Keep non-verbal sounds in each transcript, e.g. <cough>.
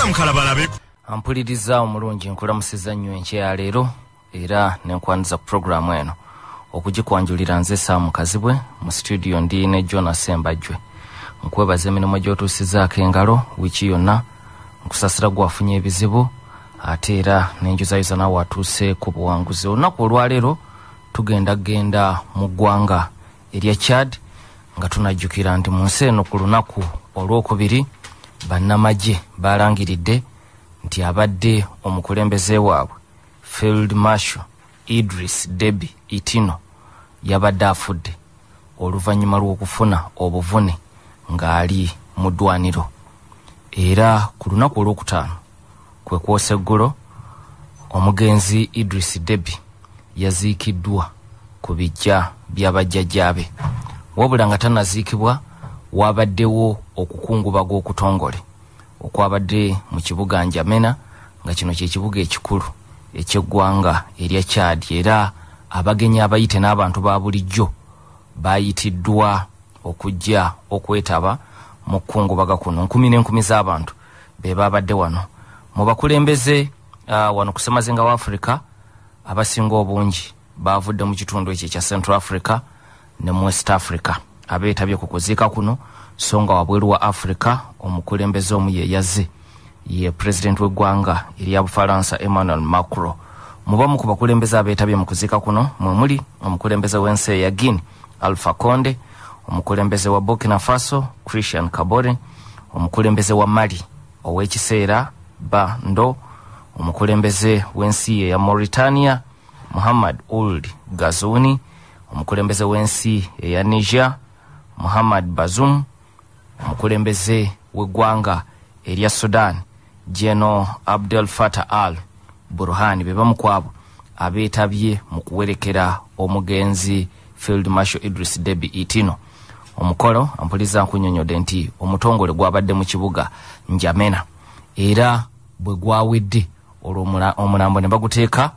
program kalabalabe ampuliriza omulungi nkulamusiza nnyo enkya ya leero era nenkwaniza ku puroguramu eno. Okugikwanjulira nze saamu kazibwe mu studio ndi ne jonas embajjwe nkwebaza emirimu gy'otuusizaako engalo wiiki yonna nkusasira gwafunye ebizibu ate era nenjuzayiza naawe watuuse ku buwanguzi. Olunaku olwaleero tugenda kgenda mu ggwanga erya chad nga tunajjukira nti mu nsi eno ku lunaku olwokubiri bannamagye balangiridde nti abadde omukulembeze waabwe field marshal idris debi itino yabadde afudde oluvannyuma lw'okufuna obuvune ng'ali mu ddwaniro. Era ku lunaku olwokutaano kwe kwosa eggulo omugenzi idris debi yaziikiddwa ku bijja by'abajjajjaabe wabula nga tanaziikibwa wabaddewo okukungubaga okutongole. Okwabadde mu kibuga njamena nga kino kyekibuga ekikulu ekyeggwanga erya chad era abagenyi abayite n'abantu ba bulijjo bayitiddwa okujja okwetaba mu kukungubaga kuno. Nkumi n'enkumi z'abantu be babadde wano. Mu bakulembeze uh, wano ku semazinga wa africa abasinga obungi bavudde mu kitundu ekyo ekya central africa ne mu west africa abeetabye ku kuziika kuno. So nga wabweru wa africa omukulembeze omu ye yazze ye pulezidenti w'eggwanga erya bufalansa emmanuel macron. Mubamu ku bakulembeze abeetabye mu kuziika kuno mwe muli omukulembeze w'ensi eya guine alpha conde omukulembeze wa burkina faso christian kabore omukulembeze wa mali ow'ekiseera bando omukulembeze w'ensi eya mauritania muhammad uld gazuni omukulembeze w'ensi eya niger muhammad bazum omukulembeze w'eggwanga erya sudan geno abdel fatah al burhani. Be bamu ku abo abeetabye mu kuwerekera omugenzi field marshal idris debi itino. Omukolo ampuliza nkunyonyodde nti omutongole gwabadde mu kibuga njamena. Era bwe gwawedde olwo omula- omulambo ne baguteeka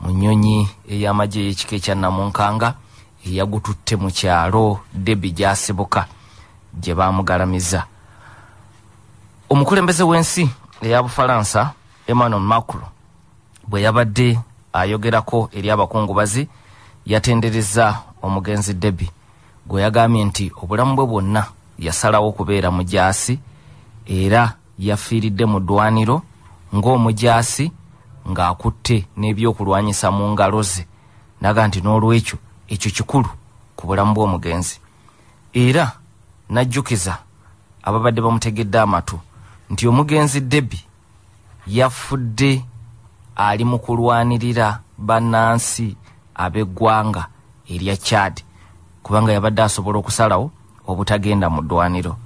mu nnyonyi ey'amagye ey'ekika ekya namunkanga eyagututte mu kyalo debi gyasibuka gye bamugalamiza omukulembeze w'ensi eya bufalansa emmanuel macron bwe yabadde ayogerako eri abakungubazi yatendereza omugenzi debi gwe yagambye nti obulamu bwe bwonna yasalawo okubeera mujaasi era yafiiridde mu ddwaniro ng'omujaasi ng'akutte n'ebyokulwanyisa mu ngalo ze. Naga nti n'olwekyo ekyo kikulu ku bulamu bw'omugenzi. Era najjukiza ababadde bamutegedde amatu nti omugenzi debi yafudde ali mu kulwanirira bannansi ab'eggwanga erya chad kubanga yabadde asobola okusalawo obutagenda mu ddwaniro.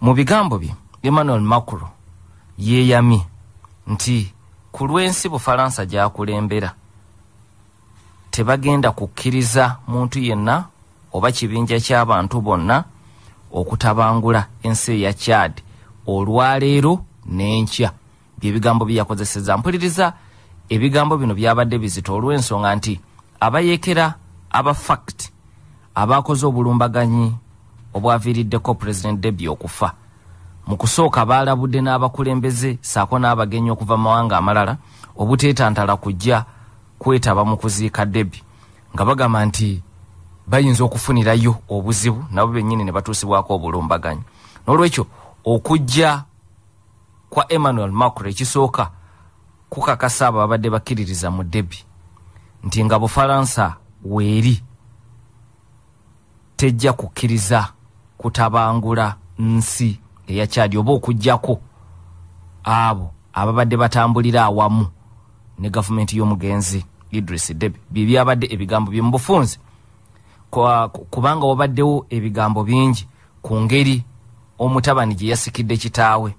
Mu bigambo bye emmanuel macron yeeyamye nti ku lw'ensi bufalansa gyakulembera tebagenda kukkiriza muntu yenna oba kibinja ky'abantu bonna okutabangula ensi eya chad. Olwaleero n'enkya. Byebigambo byeyakozeseza mpuliriza ebigambo bino byabadde bizito olw'ensonga nti abayeekera aba fact abakoze obulumbaganyi obwaviiriddeko pulezidenti debi okufa. Mu kusooka baalabudde n'abakulembeze saako n'abagenyi okuva mu mawanga amalala obuteetantala kujja kwetaba mu kuziika debi nga bagamba nti bayinza okufunirayo obuzibu nabo bennyini ne batuusibwako obulumbaganyi. N'olwekyo okujja kwa emmanuel macron ekisooka kukakasa abo babadde bakkiririza mu debi nti nga bufalansa weeri tejja kukkiriza kutabangula nsi eya kyadi oba okugjako abo ababadde batambulira awamu ne gavumenti y'omugenzi idris debi byebyabadde ebigambo bye mu bufunze Kwa- kubanga wabaddewo ebigambo bingi ku ngeri omutabani gye yasikidde kitaawe.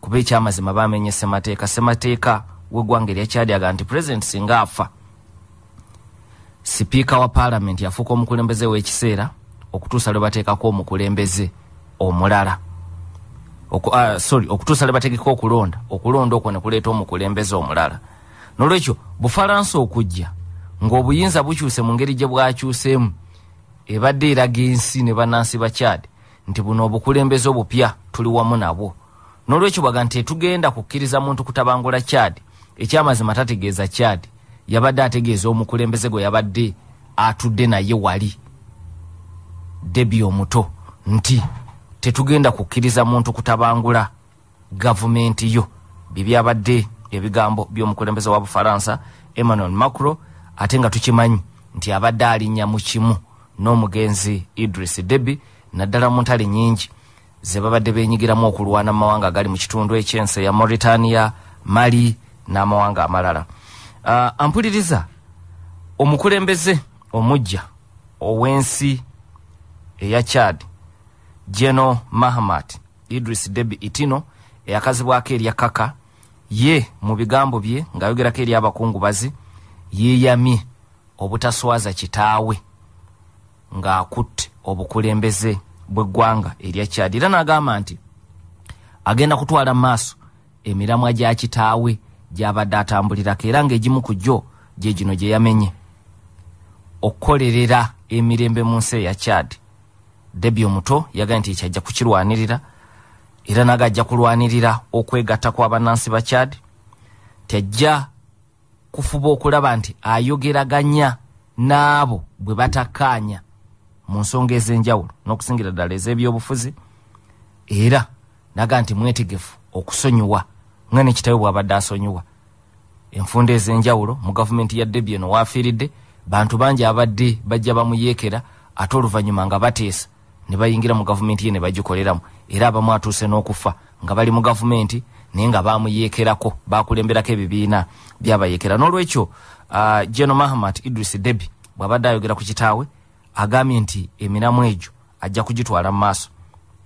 Kuba ekyamazima bamenye semateeka. Semateeka w'eggwanga erya kyadi aga nti pulezidenti singa afa. Sipiika wa paalamenti yafuuka omukulembeze w'ekiseera okutuusa lwe bateekako omukulembeze omulala. Uh, sorry okutuusa lwe bategeka okulonda. Okulonda okwo ne kuleeta omukulembeze omulala nolwekyo bufalansa okujja ng'obuyinza bukyuse mu ngeri gye bwakyuseemu ebadde eraga ensi ne bannansi ba chad nti buno obukulembeze obupya tuli wamu nabwo. N'olwekyo bwaga nti tetugenda kukkiriza muntu kutabangula chad. Ekyamazima tategeeza chad. Yabadde ategeeza omukulembeze gwe yabadde atudde naye wali. Debi omuto nti tetugenda kukkiriza muntu kutabangula gavumenti yo. Byebyabadde ebigambo by'omukulembeze wa bufaransa emmanuel macro ate nga tukimanyi nti abadde alinnya mu kimu n'omugenzi idris debi naddala mu ntale nyingi ze babadde benyigiramu okulwana mu mawanga agali mu kitundu ekyensi ya mauritania mali n'amawanga amalala. Uh, ampuliriza omukulembeze omujja ow'ensi eya chad geno mahamat idris debi itino eyakazibwako erya kaka ye mu bigambo bye ng'ayogerako eri abakungubazi yeeyamye obutaswaza kitaawe ng'akutte obukulembeze bw'eggwanga erya chad. Era n'agamba nti agenda kutwala maaso emiramwa gya kitaawe gy'abadde atambulirako era ng'egimu ku gyo gye gino gye yamenye. Okukolerera emirembe mu nsi eya chad. Debi omuto yagaye nti ekyajja kukirwanirira era naga ajja kulwanirira okwegatta kw'abannansi ba chad. Tejja kufuba okulaba nti ayogeraganya n'abo bwe batakkaanya mu nsonga ez'enjawulo n'okusingira ddala ez'ebyobufuzi era naga nti mwetegefu okusonyiwa nga nekitawe bw'abadde asonyiwa. Enfunda ez'enjawulo mu gavumenti ya debi eno waafiiridde bantu bangi abadde bajja bamuyeekera ate oluvannyuma nga bateesa ne bayingira mu gavumenti ye ne bagikoleramu. Era abamu atuuse n'okufa nga bali mu gavumenti naye nga bamuyeekerako bakulemberako ebibiina byabayeekera. N'olwekyo uh, geno mahamat idris debi bw'abadde ayogera ku kitaawe agambye nti emiramu egyo ajja kugitwala mu maaso.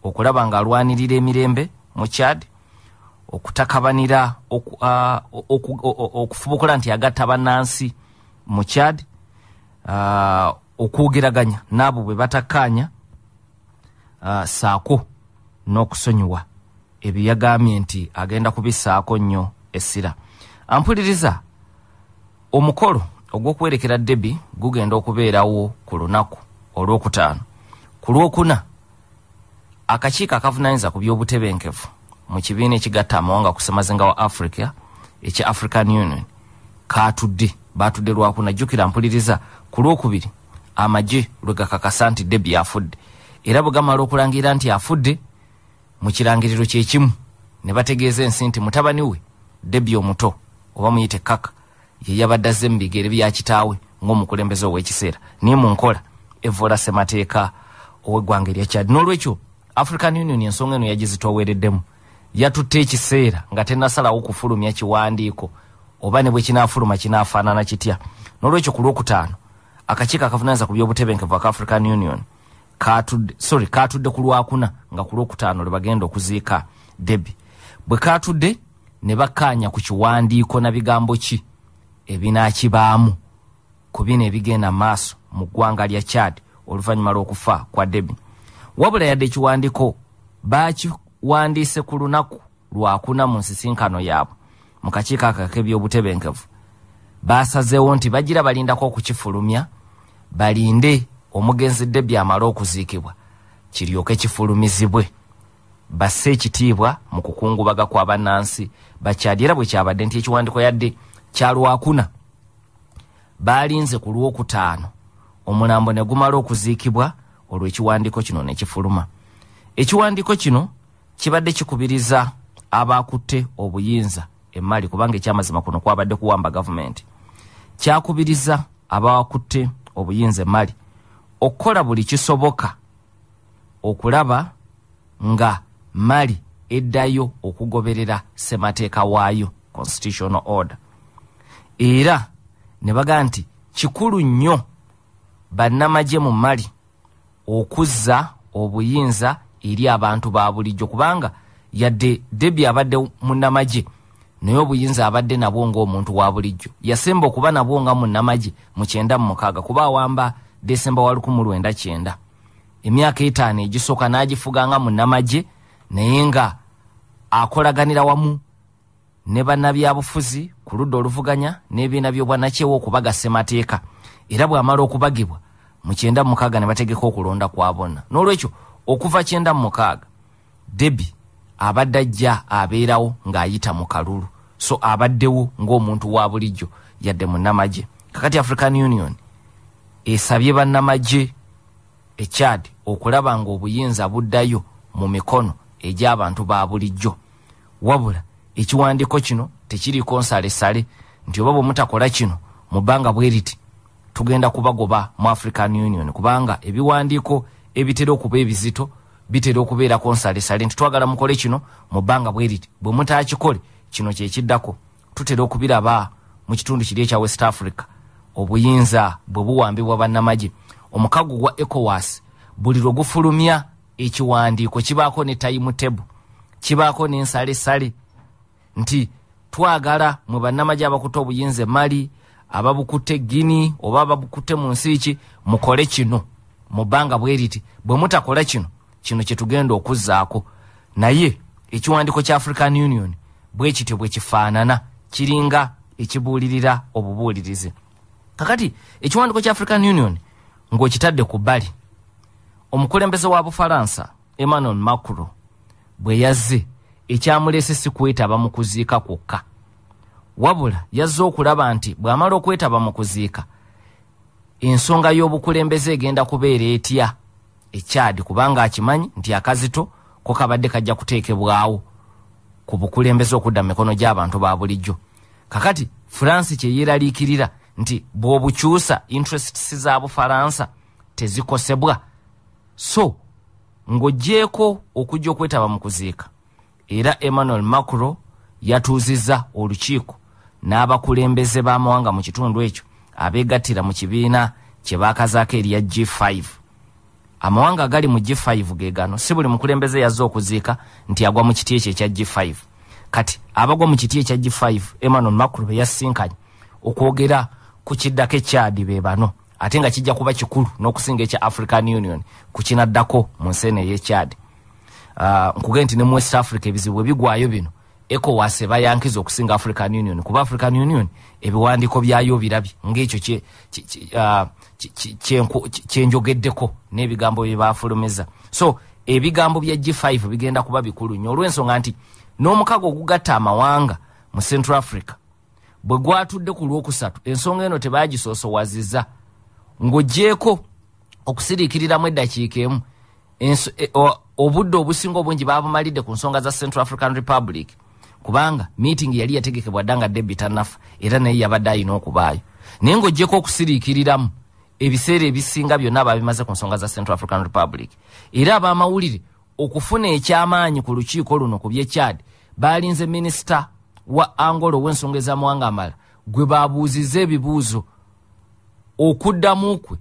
Okulaba ng'alwanirira emirembe mu chad okutakabanira okufubukula nti agatta bannansi mu chad uh, okwogeraganya n'abo bwe batakkaanya uh, saako n'okusonyiwa. Ebyo yagambye nti agenda kubisaako nnyo essira. Ampuliriza omukolo ogw'okwerekera debi gugenda okubeerawo ku lunaku olwokutaano. Ku lwokuna akakiiko akavunanyiriza ku by'obutebenkevu mu kibiina ekigatta amawanga ku ssemazinga wa africa ekya african union katudde batudde lwakuna jjukira mpuliriza ku lwokubiri amagye lwe gakakasa nti debi afudde era bwe gamala okulangira nti afudde mu kirangiriro kyekimu ne bategeeza ensi nti mutabani we debi omuto oba muyite kaka ye yabadde azze mu bigere bya kitaawe ng'omukulembeze ow'ekiseera naye mu nkola evoola ssemateeka ow'eggwanga erya kyadi n'olwekyo african union ensonga eno yagizitoowereddemu. Yatutte ekiseera nga tennasalawo kufulumya kiwandiiko oba ne bwe kinaafuluma kinaafaanana kitya. N'olwekyo ku lwokutaano akakiiko akavunanyiriza ku byobutebenkevu aka african union katudde sorry katudde ku lwakuna nga ku lwokutaano lwe bagenda okuziika debi bwe katudde ne bakkaanya ku kiwandiiko na bigambo ki ebinaakibaamu ku bino ebigenda maaso mu ggwanga lya chad oluvannyuma lw'okufa kwa debi wabula yadde ekiwandiiko bakiwandiise ku lunaku lwakuna mu nsisinkano yaabwe mu kakiiko akaka ebyobutebenkevu basazeewo nti bagira balindako okukifulumya balinde omugenzi debi amale okuziikibwa kiryoke kifulumizibwe. Basse ekitiibwa mu kukungubaga kw'abannansi bakyali era bwe kyabadde nti ekiwandiiko yadde kyalwakuna baalinze ku lwokutaano omulambo ne gumala okuziikibwa olw'ekiwandiiko kino ne kifuluma. Ekiwandiiko kino kibadde kikubiriza abaakutte obuyinza emmali kubanga ekyamazima kuno kwabadde kuwamba gavumenti. Kyakubiriza abawakutte obuyinza emmali okukola buli kisoboka. Okulaba nga mali eddayo okugoberera ssemateeka waayo constitutional order. Era ne bagaa nti kikulu nnyo bannamagye mu mali okuzza obuyinza eri abantu ba bulijjo kubanga yadde debi abadde munnamagye naye obuyinza abadde nabwo ng'omuntu wa bulijjo. Yasemba okuba nabwo nga munnamagye mu kyenda mu mukaaga kuba awamba desemba wa lukumi lwenda kyenda. Emyaka etaano egisooka n'agifuga nga munnamagye naye nga akolaganira wamu ne bannabyabufuzi ku ludda oluvuganya n'ebiina by'obwanakyewa okubaga ssemateeka. Era bw'amala okubagibwa mu kyenda mu mukaaga ne bategeka okulonda kwa bonna. N'olwekyo okuva kyenda mu mukaaga debi abadde ajja abeerawo ng'ayita mu kalulu. So abaddewo ng'omuntu wa bulijjo yadde munnamagye. Kakati african union esabye bannamagye. Echad okulaba ng'obuyinza buddayo mu mikono egy'abantu ba bulijjo. Wabula ekiwandiiko kino tekiriiko nsalesale nti oba bwe mutakola kino mu bbanga bwe riti tugenda kubagoba mu african union kubanga ebiwandiiko ebitera okuba ebizito bitera okubeerako nsalesale. Nti twagala mukole kino mu bbanga bwe riti bwe mutakikole kino kyekiddako tutera okubiraba mu kitundu kiri ekya west africa obuyinza bwe buwambibwa bannamagye. Omukago gwa ecowas buli lwe gufulumya ekiwandiiko kibaako ne timetable kibaako n'ensalesale nti twagala mwe bannamagye abakutte obuyinza emali ababukutte guini oba ababukutte mu nsi ki mukole kino mu bbanga bwe riti bwe mutakola kino kino kyetugenda okuzzaako. Naye ekiwandiiko kya african union bwe kityo bwe kifaanana kiringa ekibuulirira obubuulirizi kakati ekiwandiiko kya african union ng'okitadde ku bbali. Omukulembeze wa bufalansa emmanuel macro bwe yazze ekyamuleese si kwetaba mu kuziika kwokka. Wabula yazze okulaba nti bw'amala okwetaba mu kuziika ensonga y'obukulembeze egenda kubeera etya? Ekyadi kubanga akimanyi nti akazito ko kabadde kajja kuteekebwawo ku bukulembeze okudda mu mikono gy'abantu ba bulijjo. Kakati furansi kyeyeeraliikirira nti bw'obukyusa interests za bufalansa tezikosebwa. So ng'oggyeko okujja okwetaba mu kuziika era emmanuel macro yatuuzizza olukiiko n'abakulembeze b'amawanga mu kitundu ekyo abeegattira mu kibiina kye baakazaako erya g5 amawanga agali mu g5 ge gano si buli mukulembeze yazze okuziika nti agwa mu kiti ekyo ekya g5 kati abagwa mu kiti ekya g5 emmanuel macro be yasinkanye okwogera ku kiddako ekyadi be bano ate nga kijja kuba kikulu n'okusinga ekya african union ku kinaddako mu nsi eno ey'ekyadi. Uh, nkugee nti ne mu west africa ebizibu ebigwayo bino ecowas ebayankiza okusinga african union kuba african union ebiwandiiko byayo birabye ngaekyo kyenjogeddeko n'ebigambo byebafulumiza so ebigambo bya g5 bigenda kuba bikulu nnyo olw'ensonga nti n'omukago ogugatta amawanga mu central africa bwe gwatudde ku lwokusatu ensonga eno tebagisoosowaziza. Ng'oggyeko okusiriikiriramu eddakiika emu e, obudde obusinga obungi babumalidde ku nsonga za central african republic kubanga meeting yali yategekebwa dda nga debi tanafa era naye yabadde ayina okubaayo. Naye ng'oggyeko okusiriikiriramu ebiseera ebisinga byonna babimaze ku nsonga za central african republic. Era abamawulire okufuna ekyamaanyi ku lukiiko luno ku byekyadi balinze minisita wa angola ow'ensonga ez'amawanga amala gwe babuuziza ebibuuzo. Okuddamu kwe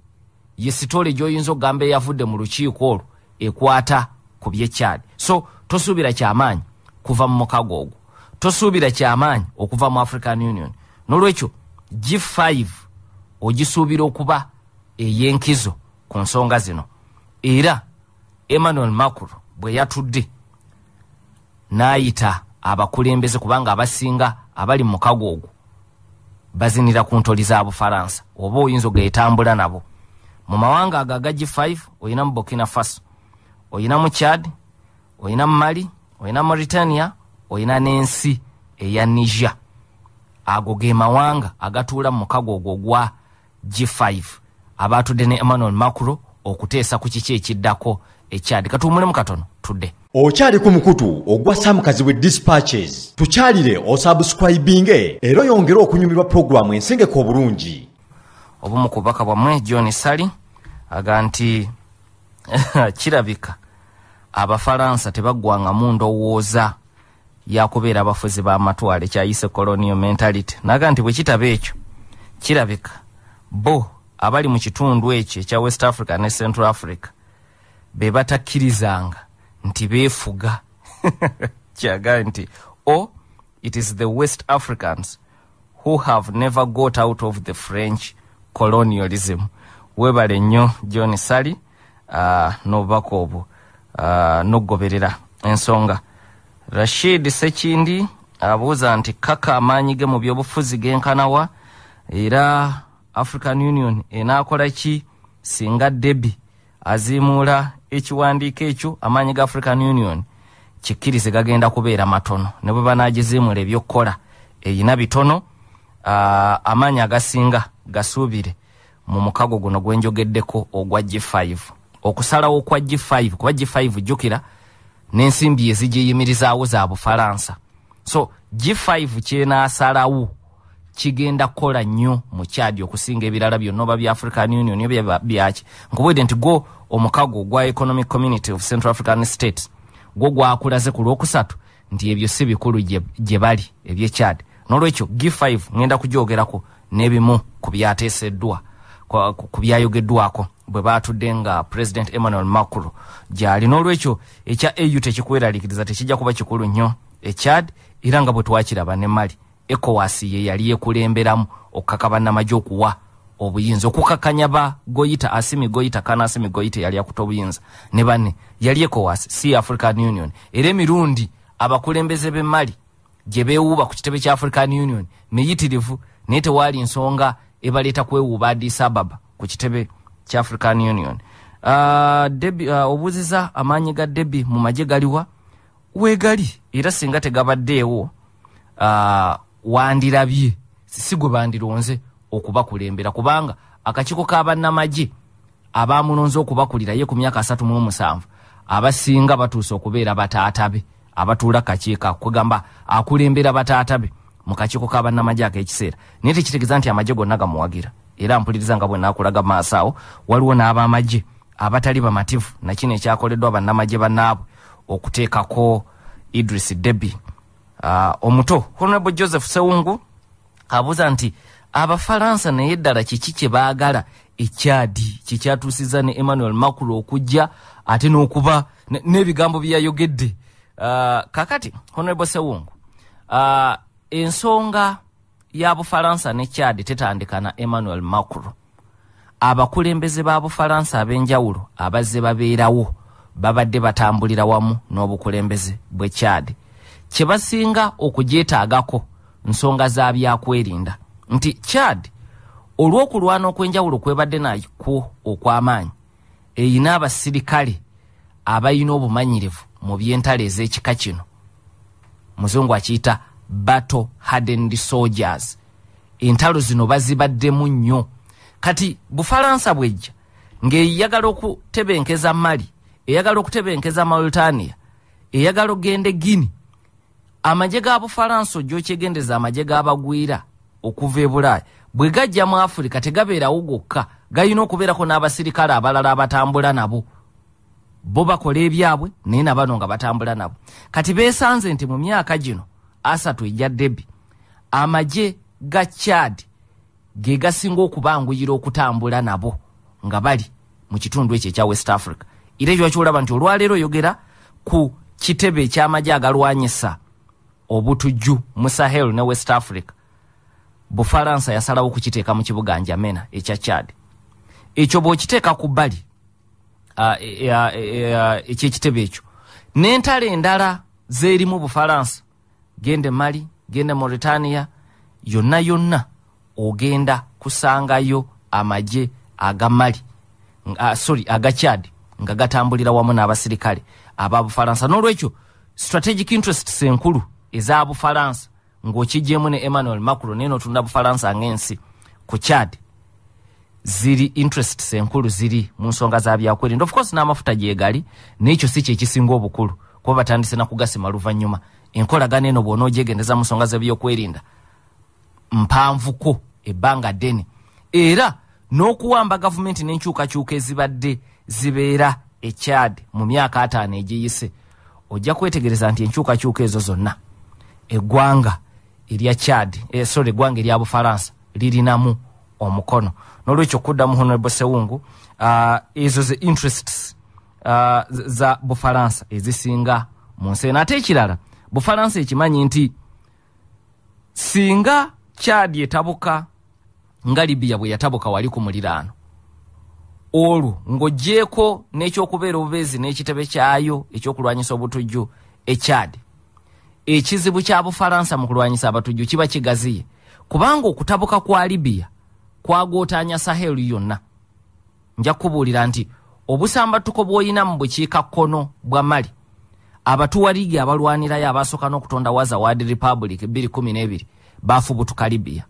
ye sitole gy'oyinza okugamba eyavudde mu lukiiko olwo ekwata ku byekyadi so tosuubira kyamaanyi kuva mu mukago ogwo. Tosuubira kyamaanyi okuva mu african union. N'olwekyo g5 ogisuubira okuba ey'enkizo ku nsonga zino. Era emmanuel macro bwe yatudde n'ayita abakulembeze kubanga abasinga abali mu mukago ogwo. Bazinira ku ntoli za bufalansa oba oyinza ogetambula nabo. Mu mawanga ago aga g5 oyina mu burkina faso oyina mu chad oyina mu mali oyina mauritania oyina n'ensi eya niger. Ago ge mawanga agatuula mu mukago ogwo ogwa g5 abatudde ne emmanuel macro okuteesa ku kiki ekiddako ekyadi katuwumulemu katono tudde okyali ku mukutu ogwa samukazi we dispatches. Tukyalire osubscribinge era oyongere okunyumirwa pulogulaamu ensengeka obulungi. Obumu ku bubaka bwammwe john sally aga nti <laughs> kirabika abafalansa tebaggwangamu ndowooza yakubeera abafuzi b'amatwale ekyayise colonial mentality. Naga nti bwe kitaba ekyo kirabika bo abali mu kitundu ekyo ekya west africa ne central africa be batakkirizanga nti beefuga. <laughs> Kyagaa nti o it is the west africans who have never got out of the french colonialism. Webale nnyo john sally uh, n'obubaka obwo uh, n'okugoberera ensonga. Rashid sekindi abuuza nti kaka amaanyi ge mu byobufuzi genkanawa era african union enaakola ki? Singa debi aziimuula ekiwandiiko ekyo amaanyi ga african union. Kikkirize gagenda kubeera matono ne bwe banagiziimula ebyokukola eyina bitono amaanyi agasinga gasuubire mu mukago guno gwenjogeddeko ogwa g5 okusalawo kwa g5 kuba g5 jjukira n'ensimbi ezigiyimirizaawo za bufalansa. So g5 kyenaasalawo kigenda kukola nnyo mu kyadi okusinga ebirala byonna oba bya african union oba byaki nkubwedde nti gwo omukago ogwa economic community of central african states gwo gwakulaze ku lwokusatu nti ebyo si bikulu gye bali ebyekyadi n'olwekyo g5 ngenda kugyogerako n'ebimu ku byateeseddwa ku byayogeddwako bwe batudde nga president emmanuel macro gyali. N'olwekyo ekya au tekikweraliikiriza tekijja kuba kikulu nnyo ekyad era nga bwe twakiraba ne mali ecowas ye yali yekulemberamu okukaka bannamagye okuwa obuyinza. Okukakanya ba goyita asimi goyita kana asimi goyita yali akuta obuyinza. Ne banne yali ecowas si african union. Era emirundi abakulembeze b'emali gye beewuuba ku kitebe kya african union miyitirivu naye tewaali nsonga ebaleeta kwewuuba addis ababa ku kitebe kya african union. Uh, debi, uh, obuuziza amaanyi ga debi mu magye galiwa? Weegali era singa tegabaddeewo uh, wandirabye si gwe bandironze okubakulembera kubanga akakiiko k'abannamagye abamulonze okubakulira ye ku myaka asatu mu omusanvu abasinga batuuse okubeera bataatabe abatuula kakiiko kugamba akulembera bataatabe mu kakiiko k'abannamagye ak'ekiseera. Naye tekitegeeza nti amagye gonna gamuwagira. Era mpuliriza nga bwe naakulaga maaso awo waliwo n'abamagye abatali bamativu. Nakino ekyakoleddwa bannamagye bannaabwe okuteekako idris debi omuto honorable joseph sewungu abuuza nti abafalansa naye ddala kiki kye baagala? Ekyadi kikyatuusiza ne emmanuel macro okujja ate n'okuba n'ebigambo byeyayogedde uh, kakati honorable sewungu uh, ensonga ya bufalansa ne kyadi tetandika na emmanuel macro abakulembeze ba bufalansa ab'enjawulo abazze babeerawo babadde batambulira wamu n'obukulembeze bwe kyadi kye basinga okugyetaagako nsonga za byakwerinda nti kyad olw'okulwana okw'enjawulo kwebadde nakwo okw'amaanyi eyina abasirikale abalina obumanyirivu mu byentalo ez'ekika kino. Muzungu akiyita battle hardened soldiers. Entalo zino bazibaddemu nnyo. Kati bufalansa bwejja ng'eyagala okutebenkeza mali eyagala okutebenkeza mauritania eyagala okgenda egini amagye ga bufalansa ojja okyegendeza amagye g'abagwira okuva e bulaaya. Bwe gajja mu afurika tegabeerawo gokka galina okubeerako n'abasirikale abalala abatambula nabo. Bo bakola ebyabwe naye nabano nga batambula nabo. Kati beesanze nti mu myaka gino asatu ejja debi amagye ga chad ge gasinga okubanguyira okutambula nabo nga bali mu kitundu ekyo ekya west africa. Era ekyo bakiolaba nti olwaleero oyogera ku kitebe ekyamagye agalwanyisa obutujju mu sahel ne west africa. Bufalansa yasalawo kukiteeka mu kibuga njamena ekya chad. Ekyo bw'okiteeka ku bbali ekyekitebe ekyo n'entalo endala zeerimu bufalansa gende mali gende mauritania yonna yonna ogenda kusangayo amagye aga mali uh, sorry aga chad nga gatambulira wamu n'abasirikale aba bufalansa n'olwekyo strategic interests enkulu eza bufalansa ng'okijjemu ne emmanuel macro naye notunda bufalansa ng'ensi. Ku chad ziri interests enkulu ziri mu nsonga za byakwerinda of course n'amafuta gyegali n'ekyo si kyekisinga obukulu kuba batandise nakugasima luvannyuma. Enkolagana eno bw'ona ogyegendeza mu nsonga z'ebyokwerinda mpanvuko ebbanga ddene. Era n'okuwamba gavumenti n'enkyukakyuka ezibadde zibeera e chad mu myaka ataano egiyise ojja kwetegereza nti enkyukakyuka ezo zonna eggwanga erya chad eh, sorry eggwanga erya bufalansa lirinamu omukono. Nolwekyo okuddamu honorable sewungu uh, ezo ze interests uh, za bufalansa ezisinga mu nsi eno. Ate ekirala bufalansa ekimanyi nti singa chad etabuka nga libiya bwe yatabuka wali ku muliraano olwo ng'oggyeko n'ekyokubeera obubeezi n'ekitebe kyayo ekyokulwanyisa obutujju ekyad ekizibu kya bufalansa mu kulwanyisa abatujju kiba kigaziye. Kubanga okutabuka kwa libiya kwagootaanya sahelu yonna. Nja kukubuulira nti obusambattuko bw'olina mu bukiikakkono bwa mali abatuwaligi abalwanirayo abasooka n'okutonda waza ward republic 212 bafubutuka libya.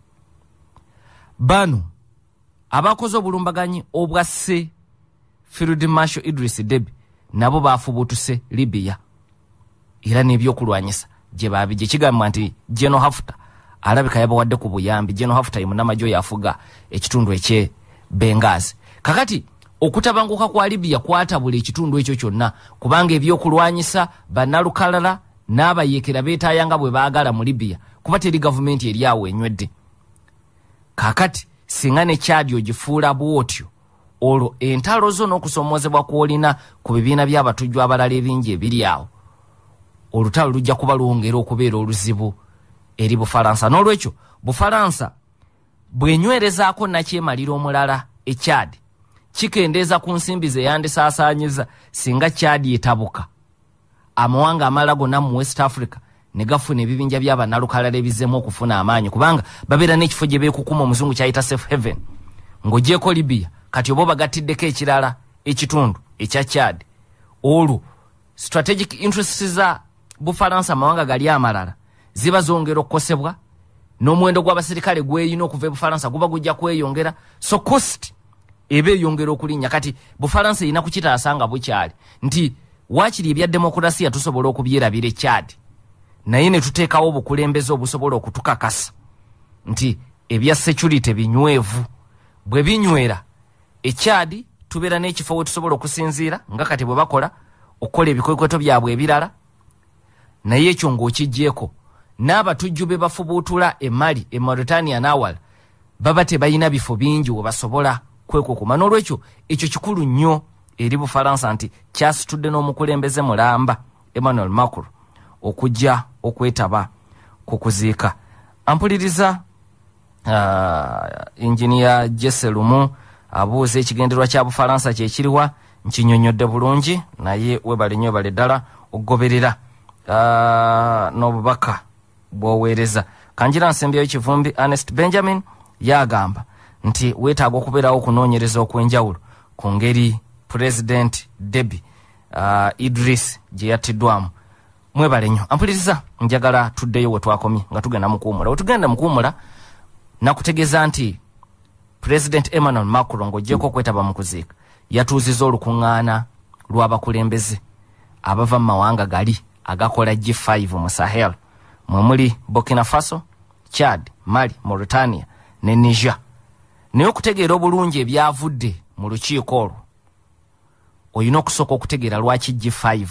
Bano abakoze obulumbaganyi obwasse field marshal idris debi nabo bafubutuse libya era nebyokulwanyisa gyebabi gyekigambibwa nti geno hafuta. Alabika yabawadde ku buyambi geno hafuta ye munamajo oyo afuga ekitundu ekye bengazi kakati okutabanguka kwa libya kwatabula ekitundu ekyo kyonna kubanga ebyokulwanyisa bannalukalala n'abayekera beetayanga bwe baagala mu libya kuba teri gavumenti eri awo enywedde. Kakati singa ne kyadi ogifuula bwotyo olwo entalo zo n'okusomoozebwa kwolina ku bibiina by'abatujju abalala ebingi ebiri awo olutalo lujja kuba lwongera okubeera oluzibu eri bufalansa n'olwekyo bufalansa bwenywerezaako nakyemalira omulala ekyadi kikendeeza ku nsimbi ze yandisaasaanyiza singa kyadi etabuka. Amawanga amalala gonna mu west africa ne gafuna ebibinja by'abannalukalala ebizeemu okufuna amaanyi kubanga babeera n'ekifo gye beekukuma omuzungu kyayita safe heaven ng'ogyeko libiya kati oba obagattideko ekirala ekitundu ekya kyad olwo strategic interests za bufalansa amawanga gali amalala. Ziba zongera okukosebwa n'omuwendo gw'abaserikale gweyina okuva e bufalansa guba gujja kweyongera. So cost eba eyongera okulinnya. Kati bufalansa erina kukitaasa nga bukyali. Nti waakiri ebya demokrasiya tusobola okubyerabira ekyadi naye ne tuteekawo obukulembeze obusobola okutukakasa. Nti ebya security binywevu. Bwe binywera ekyadi tubeera n'ekifo we tusobola okusinziira nga kati bwe bakola okukola ebikwekweto byabwe ebirala naye ekyo ng'okigyeko n'abatujju be bafubuutula emali e mauritania n'awala baba tebalina bifo bingi we basobola kwekukuma. N'olwekyo ekyo kikulu nnyo eri bufalansa nti kyasitudde n'omukulembeze mulamba emmanuel macron okujja okwetaba ku kuziika. Ampuliriza uh, inginiya jesse lumu abuuza ekigendererwa kya bufalansa kyekiriwa nkinyonyodde bulungi naye webale nnyo bale ddala okugoberera uh, n'obubaka bwoweereza kanjira nsembyayo kivumbi ernest benjamin yagamba nti weetaaga okubeerawo okunoonyereza okw'enjawulo ku ngeri president debi uh, idris gye yattiddwamu mwebale nnyo. Ampuliriza njagala tuddeyo we twakomye nga tugenda mukuwumula we tugenda mukuwumula nakutegeeza nti president emmanuel macron ng'ogyeko okwetaba mu kuziika yatuuziza olukuŋŋaana lw'abakulembeze abava mu mawanga gali agakola g5 mu sahel mwe muli burkina faso chad mali mauritania ne niger. Naye okutegeera obulungi ebyavudde mu lukiiko olwo olina okusooka okutegeera lwaki g5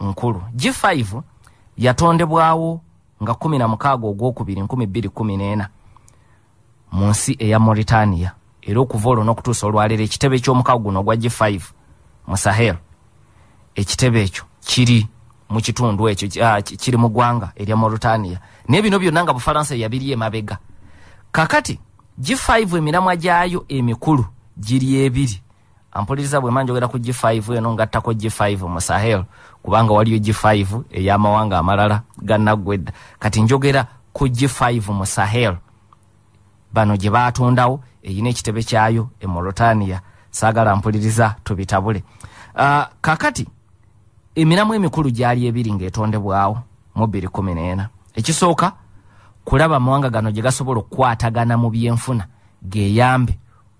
nkulu. G5 yatondebwawo nga 16 ogwokubiri 214 mu nsi eya mauritania era okuva olwo n'okutuusa olwaleero ekitebe ky'omukago guno ogwa g5 mu sahel. Ekitebe ekyo kiri mu kitundu ekyo uh, kiri mu ggwanga erya mauritania. Naye bino byonna nga bufalansa yabiri emabega kakati g5 emiramwa gyayo emikulu giri ebiri. Ampuliriza bwe manjogera ku g5 eno ngattako g5 mu sahel kubanga waliyo g5 ey'amawanga amalala gannaggwedda kati njogera ku g5 mu sahel. Bano gye batondawo eyina ekitebe kyayo e mauritania. Saagala mpuliriza tubitabule. Uh, kakati emiramu emikulu gyali ebiri ng'etondebwawo mu 214 ekisooka kulaba amawanga gano gye gasobola okukwatagana mu byenfuna geyambe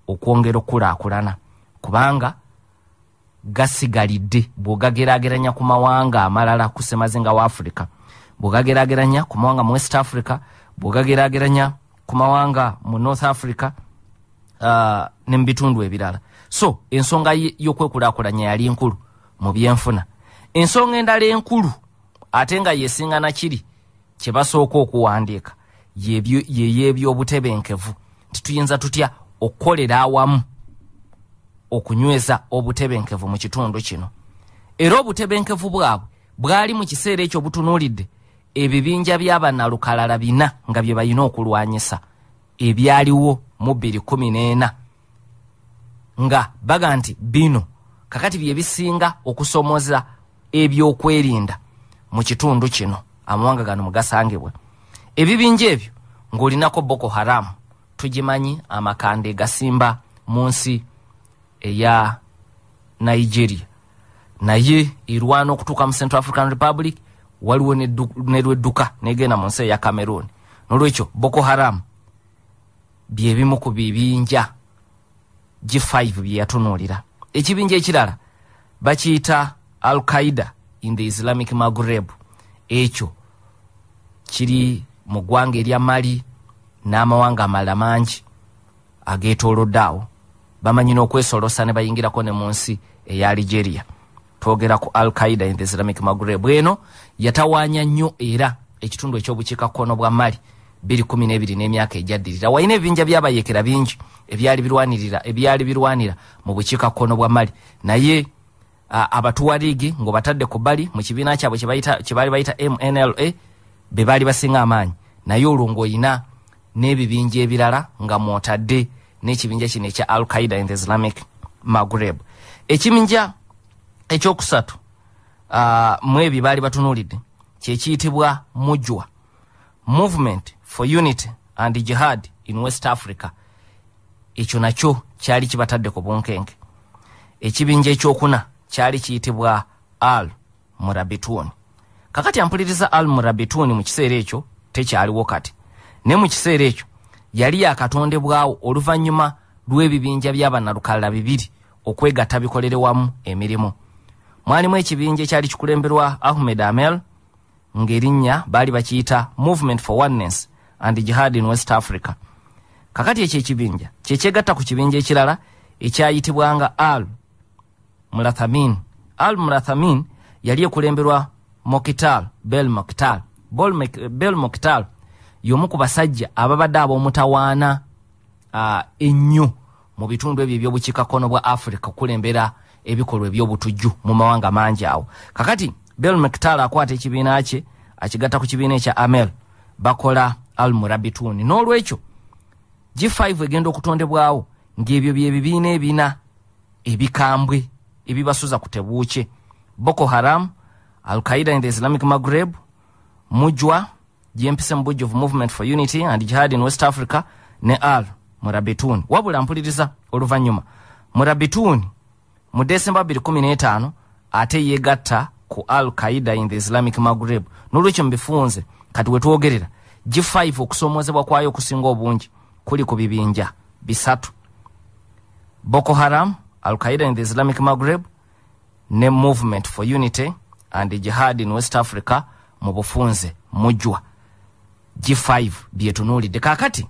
okwongera okukulaakulana kubanga gasigalidde bw'ogageraageranya ku mawanga amalala ku semazinga wa afurika bw'ogageraageranya ku mawanga mu west africa bw'ogageraageranya ku mawanga mu north africa uh, ne mu bitundu ebirala. So ensonga y'okwekulaakulanya yali nkulu mu byenfuna ensonga endala enkulu ate nga yesingana kiri kye basooka okuwandiika yeyeebyobutebenkevu tituyinza tutya okukolera awamu okunyweza obutebenkevu mu kitundu kino? Era obutebenkevu bwabwe bwali mu kiseera ekyo butunuulidde ebibinja by'abannalukalala bina nga bye balina okulwanyisa ebyaliwo mu 214 nga baga nti bino kakati bye bisinga okusomoza ebyokwerinda mu kitundu kino. Amawanga gano mugasangibwa ebibinja ebyo ng'olinako boko haramu tugimanyi amakande gasimba mu nsi eya nigeria. Naye erwana okutuuka mu central african republic waliwo nelwedduka negenda mu nsi eya cameroon. Nolwekyo boko haram byebimu ku bibinja g5 byeyatunuulira ekibinja ekirala bakiyita al qaida in the islamic maghreb. Ekyo kiri mu ggwanga erya mali n'amawanga amalala mangi agetolodde awo. Bamanyi n'okwesolosa ne bayingirako ne mu nsi eya algeria. Twogera ku al qaida in the islamic maghreb. Eno yatawaanya nnyo era ekitundu ekyobukiikakkono bwa mali 212 n'emyaka ejaddirira. Walina ebibinja byabayekera bingi ebyali birwanira mu bukiikakkono bwa mali. Naye abatuwaligi ngaobatadde ku bbali mu kibiina kyabwe kyebaali bayita mnla be baali basinga amaanyi. Naye olwo ngaoyina n'ebibinja ebirala nga mwotadde n'ekibinja kino ekya al qaida in the islamic maghreb. Ekibinja ekyokusatu mu ebyo baali batunuulidde kyekiyitibwa mujwa movement for unity and jihad in west africa. Ekyo nakyo kyali kibatadde ku bunkenke. Ekibinja ekyokuna kyali kiyitibwa al murabituni kakati ampuliriza al murabituni mu kiseera ekyo tekyaliwo kati. Naye mu kiseera ekyo yali yakatondebwawo oluvannyuma lw'ebibinja by'abannalukalla bibiri okwegatta bikolere wamu emirimu. Mwalimu ekibinja ekyali kikulemberwa ahmed amel ng'erinnya baali bakiyita movement for oneness and jihad in west africa. Kakati ekyo ekibinja kyekyegatta ku kibinja ekirala ekyayitibwanga al mulathamin al mulathamin yali ekulemberwa mokital bel mokital bel mokital y'omu ku basajja ababadde ab'omutawaana ennyo mu bitundu ebyo ebyobukiikakkono bwa africa okulembera ebikolwa ebyobutujju mu mawanga mangi awo. Kakati bel mctal akwata ekibiina kye akigatta ku kibiina ekya amel bakola al murabituni n'olwekyo g5 egenda okutondebwawo ng'ebyo byebibiina ebina ebikambwe ebibasuza ku tebuuke boko haram al qaida in the islamic maghreb mujwa gyempise mu bujjuvu movement for unity and jihad in west africa ne al murabituni wabula mpuliriza oluvannyuma murabituni mu desemba 215 ate yegatta ku al qaida in the islamic maghreb. N'olwekyo mubifunze kati wetwogerera g5 okusoomozebwa kwayo okusinga obungi kuli ku bibinja bisatu. Boko haram al qaida in the islamic maghreb ne movement for unity and jihad in west africa mu bufunze mujwa. G5 byetunuulidde kakati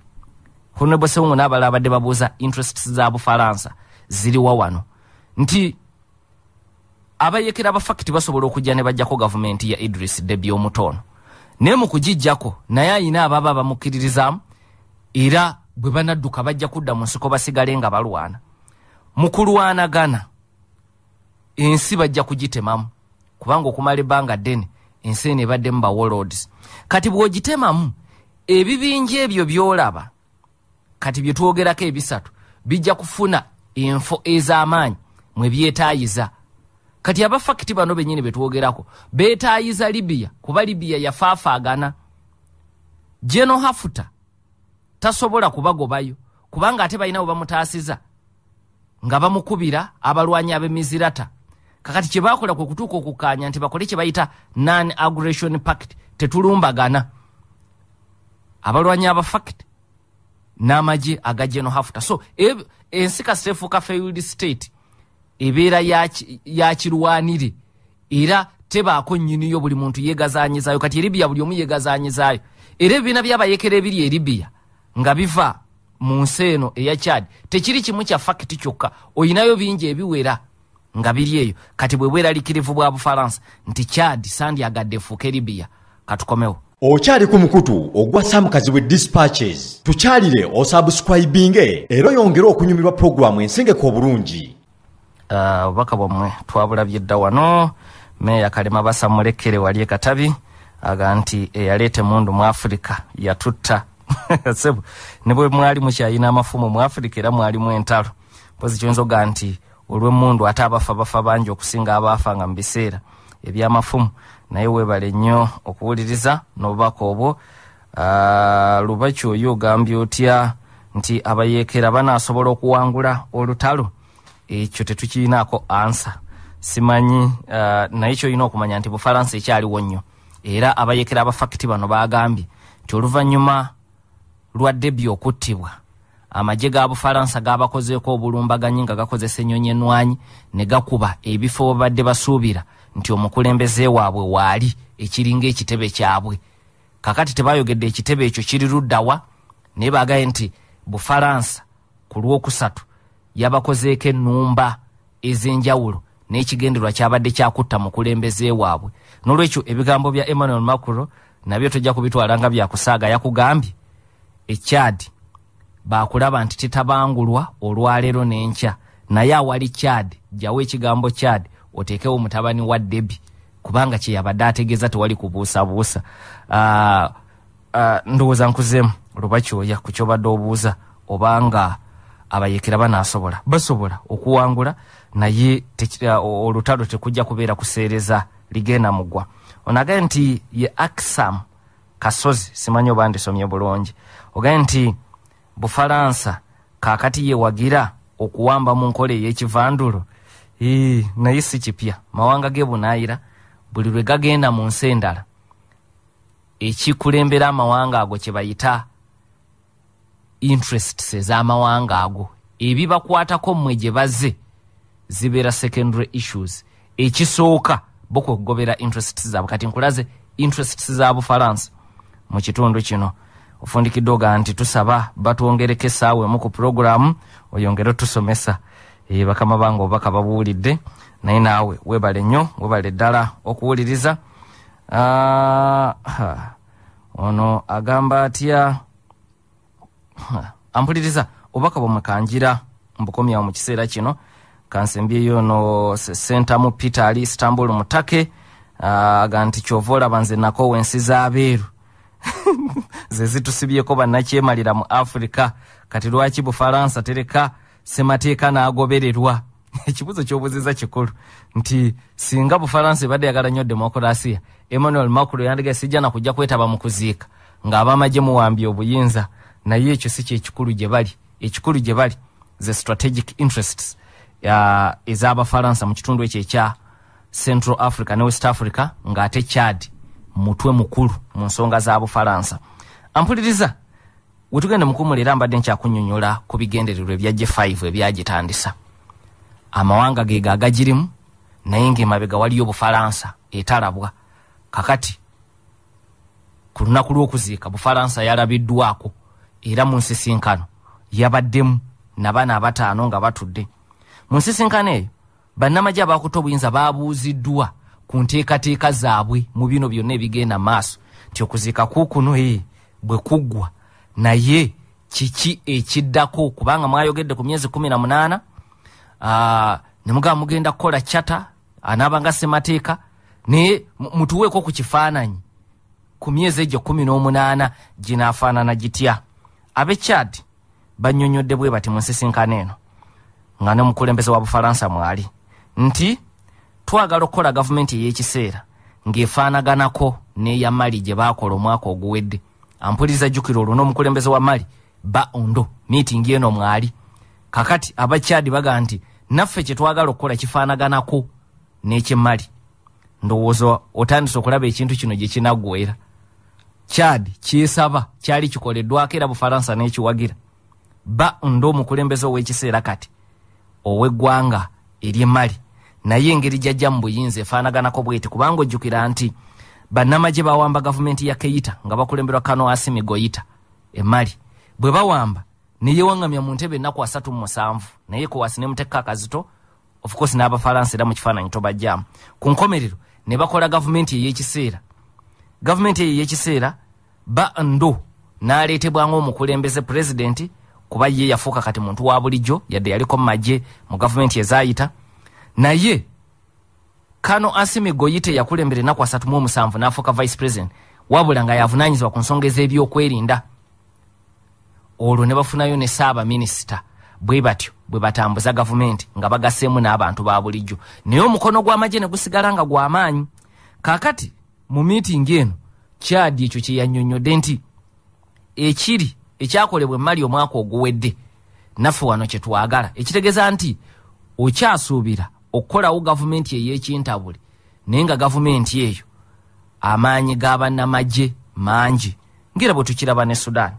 honorable sewungu n'abala abadde babuuza interests za bufalansa ziriwa wano. Nti abayekera abafakiti basobola okujja ne bajjako gavumenti ya idris debi omutono. Naye mu kugijjako naye ayina ababa bamukkiririzaamu era bwe banadduka bajja kudda mu nsiko basigale nga balwana mu kulwanagana ensi bajja kugitemamu kubanga okumala ebbanga ddene ensi eno ebaddemu bawolods kati bw'ogitemamu ebibinja ebyo by'olaba kati bye twogerako ebisatu bijja kufuna enfo ez'amaanyi mwe byetaayiza. Kati abafakiti bano bennyini betwogerako betaayiza libiya kuba libiya yafaafaagana geno hafuta tasobola kubagobayo kubanga ate balina bwe bamutaasiza nga bamukubira abalwanyi ab'emizirata kakati kye baakola kwe kutuuka okukaanya nti bakole kye bayita non aggression pact tetulumbagana. Abalwanyi abafakiti n'amagye aga geno hafuta so ensi kasiteefuuka failed state ebeera yakirwanire era tebaako nnyiniyo buli muntu yeegazanyizaayo. Kati eribiya buli omu yeegazanyizaayo. Era ebibiina byabayekera ebiri eribiya nga biva mu nsi eno eya chad tekiri kimu kya fakiti kyokka. Oyinayo bingi ebiwera nga biri eyo. Kati bwe bweraliikirivu bwa bufalansa nti chad sandyagadde efuuka eribiya katukomewo. Okyali ku mukutu ogwa samukazi we dispatches. Tukyalire osubscribinge era oyongere okunyumirwa pulogulaamu ensengeka obulungi. Uh, obubaka bwammwe twabulabye dda wano. Meeya kalema basamulekere wali ekatabi aga nti eyaleeta emundu mu afirika yatutta <laughs> sebu ne bwe mwali mukyayina amafumu mu afirika era mwalimu entalo mpozi kyoyinza oga nti olw'emundu ate abafa bafa bangi okusinga abaafanga mu biseera ebyamafumu. Naye weebale nnyo okuwuliriza n'obubaka obwo. Uh, lubaki oyo ogambye otya nti abayeekera banaasobola okuwangula olutalo ekyo tetukirinaako ansa simanyi uh, naye kyolina okumanya nti bufalansa ekyaliwo nnyo. Era abayekera abafakiti bano bagambye nti oluvannyuma lwa debi okuttibwa amagye ga bufalansa gabakozeeko obulumbaganyi nga gakozesa ennyonyi enwanyi ne gakuba ebifo we badde basuubira nti omukulembeze waabwe waali ekiringa ekitebe kyabwe. Kakati tebayogedde ekitebe ekyo kiri luddawa naye bagaye nti bufalansa ku lwokusatu yabakozeeko ennumba ez'enjawulo n'ekigenderwa kyabadde kyakutta mukulembeze waabwe. N'olwekyo ebigambo bya emmanuel macro nabyo tojja kubitwala nga byakusaaga yakugambye ekyadi bakulaba nti tetabangulwa olwaleero n'enkya. Naye awali kyadi jjawo ekigambo kyadi oteekewo mutabani wa debi kubanga kyeyabadde ategeeza tewali kubuusabuusa. Uh, uh, ndowooza nkuzeemu luba kyoya ku kyobadde obuuza obanga abayekera banaasobola basobola okuwangula naye uh, olutalo tekujja kubeera kuseereza ligenda mugwa. Onagaye nti ye aksam kasozi simanyi oba ndisomye bulungi ogaye nti bufalansa kakati yewagira okuwamba mu nkola ey'ekivandulo naye si kipya. Mawanga ge bunaayira buli lwe gagenda mu nsi endala. Ekikulembera amawanga ago kye bayita interests ez'amawanga ago. Ebibakwatako mmwe gye bazze zibeera secondary issues. Ekisooka bokwekugobera interests zaabwe. Kati nkulaze interests za bufalansa mu kitundu kino ofundikidde oga nti tusaba batwongereko essaawa emu ku puroguramu oyongere otusomesa. E, bakama bange obubaka babuwulidde naye naawe webale nnyo webale ddala okuwuliriza. Ono agamba atya? <clears throat> Ampuliriza obubaka bwemwe kanjira mbukomyawo mu kiseera kino kansembyeyo no sentamu peter ali istanbul mutake aga nti kyova olaba nze nakowa ensi z'abeeru <laughs> ze zitusibyeko bannakyemalira mu afurika kati lwaki bufalansa tereka semateeka n'agobererwa? <laughs> Ekibuzo kyobuziza kikulu. Nti singa bufalansa ebadde yagala nnyo demokurasiya emmanuel macro yandiga sijja nakujja kwetaba mu kuziika ng'abamagye muwambye obuyinza. Naye ekyo si kyekikulu gye bali. Ekikulu gye bali the strategic interests ez'abafalansa mu kitundu ekyo ekya central africa ne west africa ng'ate chad mutwe mukulu mu nsonga za bufalansa ampuliriza wetugende mukumula era mbadde nkyakunyonyola ku bigendererwa ebya g5 ebyagitandisa amawanga ge gaagagirimu naye ngaemabega waliyo bufalansa etalabwa. Kakati ku lunaku lw'okuziika bufalansa yalabiddwako era mu nsisinkano yabaddemu nabana abataano nga batudde. Mu nsisinkano eyo bannamagye abakuta obuyinza babuuziddwa ku nteekateeka zaabwe mu bino byonna ebigenda maaso. Nti okuziika kuukuno e bwe kuggwa naye kiki ekiddako? Kubanga mwayogedde ku myezi kumi na munaana ne mugamba mugenda kukola chata anaabanga semateeka naye mutuweeko ku kifaananyi ku myezi egyo kumi n'omunaana ginaafaanana gitya? Ab'e chad bannyonnyodde bwe bati mu nsisinkano eno nga n'omukulembeze wa bufalansa mwali nti twagala okukola gavumenti ey'ekiseera ng'efaanaganako n'eya mali gye baakola omwaka oguwedde. Ampuliriza jjukira olwo n'omukulembeze wa mali ba ondo miitingi eno mwali. Kakati abakyadi baga nti naffe kye twagala okukola kifaanaganako n'ekyemmali ndowooza otandise okulaba ekintu kino gye kinaggwera kyadi kyesaba kyali kikoleddwako era bufalansa n'ekiwagira. Ba ndo omukulembeze ow'ekiseera kati ow'eggwanga ery'emmali naye engeri gyajja mu buyinza efaanaganako bweti kubanga ojjukira nti bannamagye bawamba gavumenti ya keita nga bakulemberwa kano asimi goyita emali bwe bawamba neyewaŋŋamya mu ntebe ennaku asatu mu musanvu naye kowasi ne mutekka akazito of course n'abafalansa era mu kifaananyi tobajjaamu. Ku nkomerero ne bakola gavumenti ey'ekiseera. Gavumenti eyo ey'ekiseera ba ndo n'aleetebwanga omukulembeze pulezidenti kuba ye yafuuka kati muntu wa bulijjo yadde yaliko mu magye mu gavumenti ezaayita naye kano asimi goyite yakulembera ennaku asatu mu omusanvu n'afuuka vice president wabula nga yavunaanyizibwa ku nsonga ez'ebyokwerinda. Olwo ne bafunayo ne saaba minisita bwe batyo bwe batambuza gavumenti nga bagaseemu n'abantu ba bulijjo. Naye omukono gw'amagye ne gusigala nga gw'amaanyi kaakati mu miitingi eno kyadi ekyo kye yannyonnyodde nti ekiri ekyakolebwa emmali omwaka oguwedde naffe wano kye twagala. Ekitegeeza nti okyasuubira okukolawo gavumenti ey'ekintabule naye nga gavumenti eyo amaanyi g'abannamagye mangi. Ngera bwe tukiraba ne sudan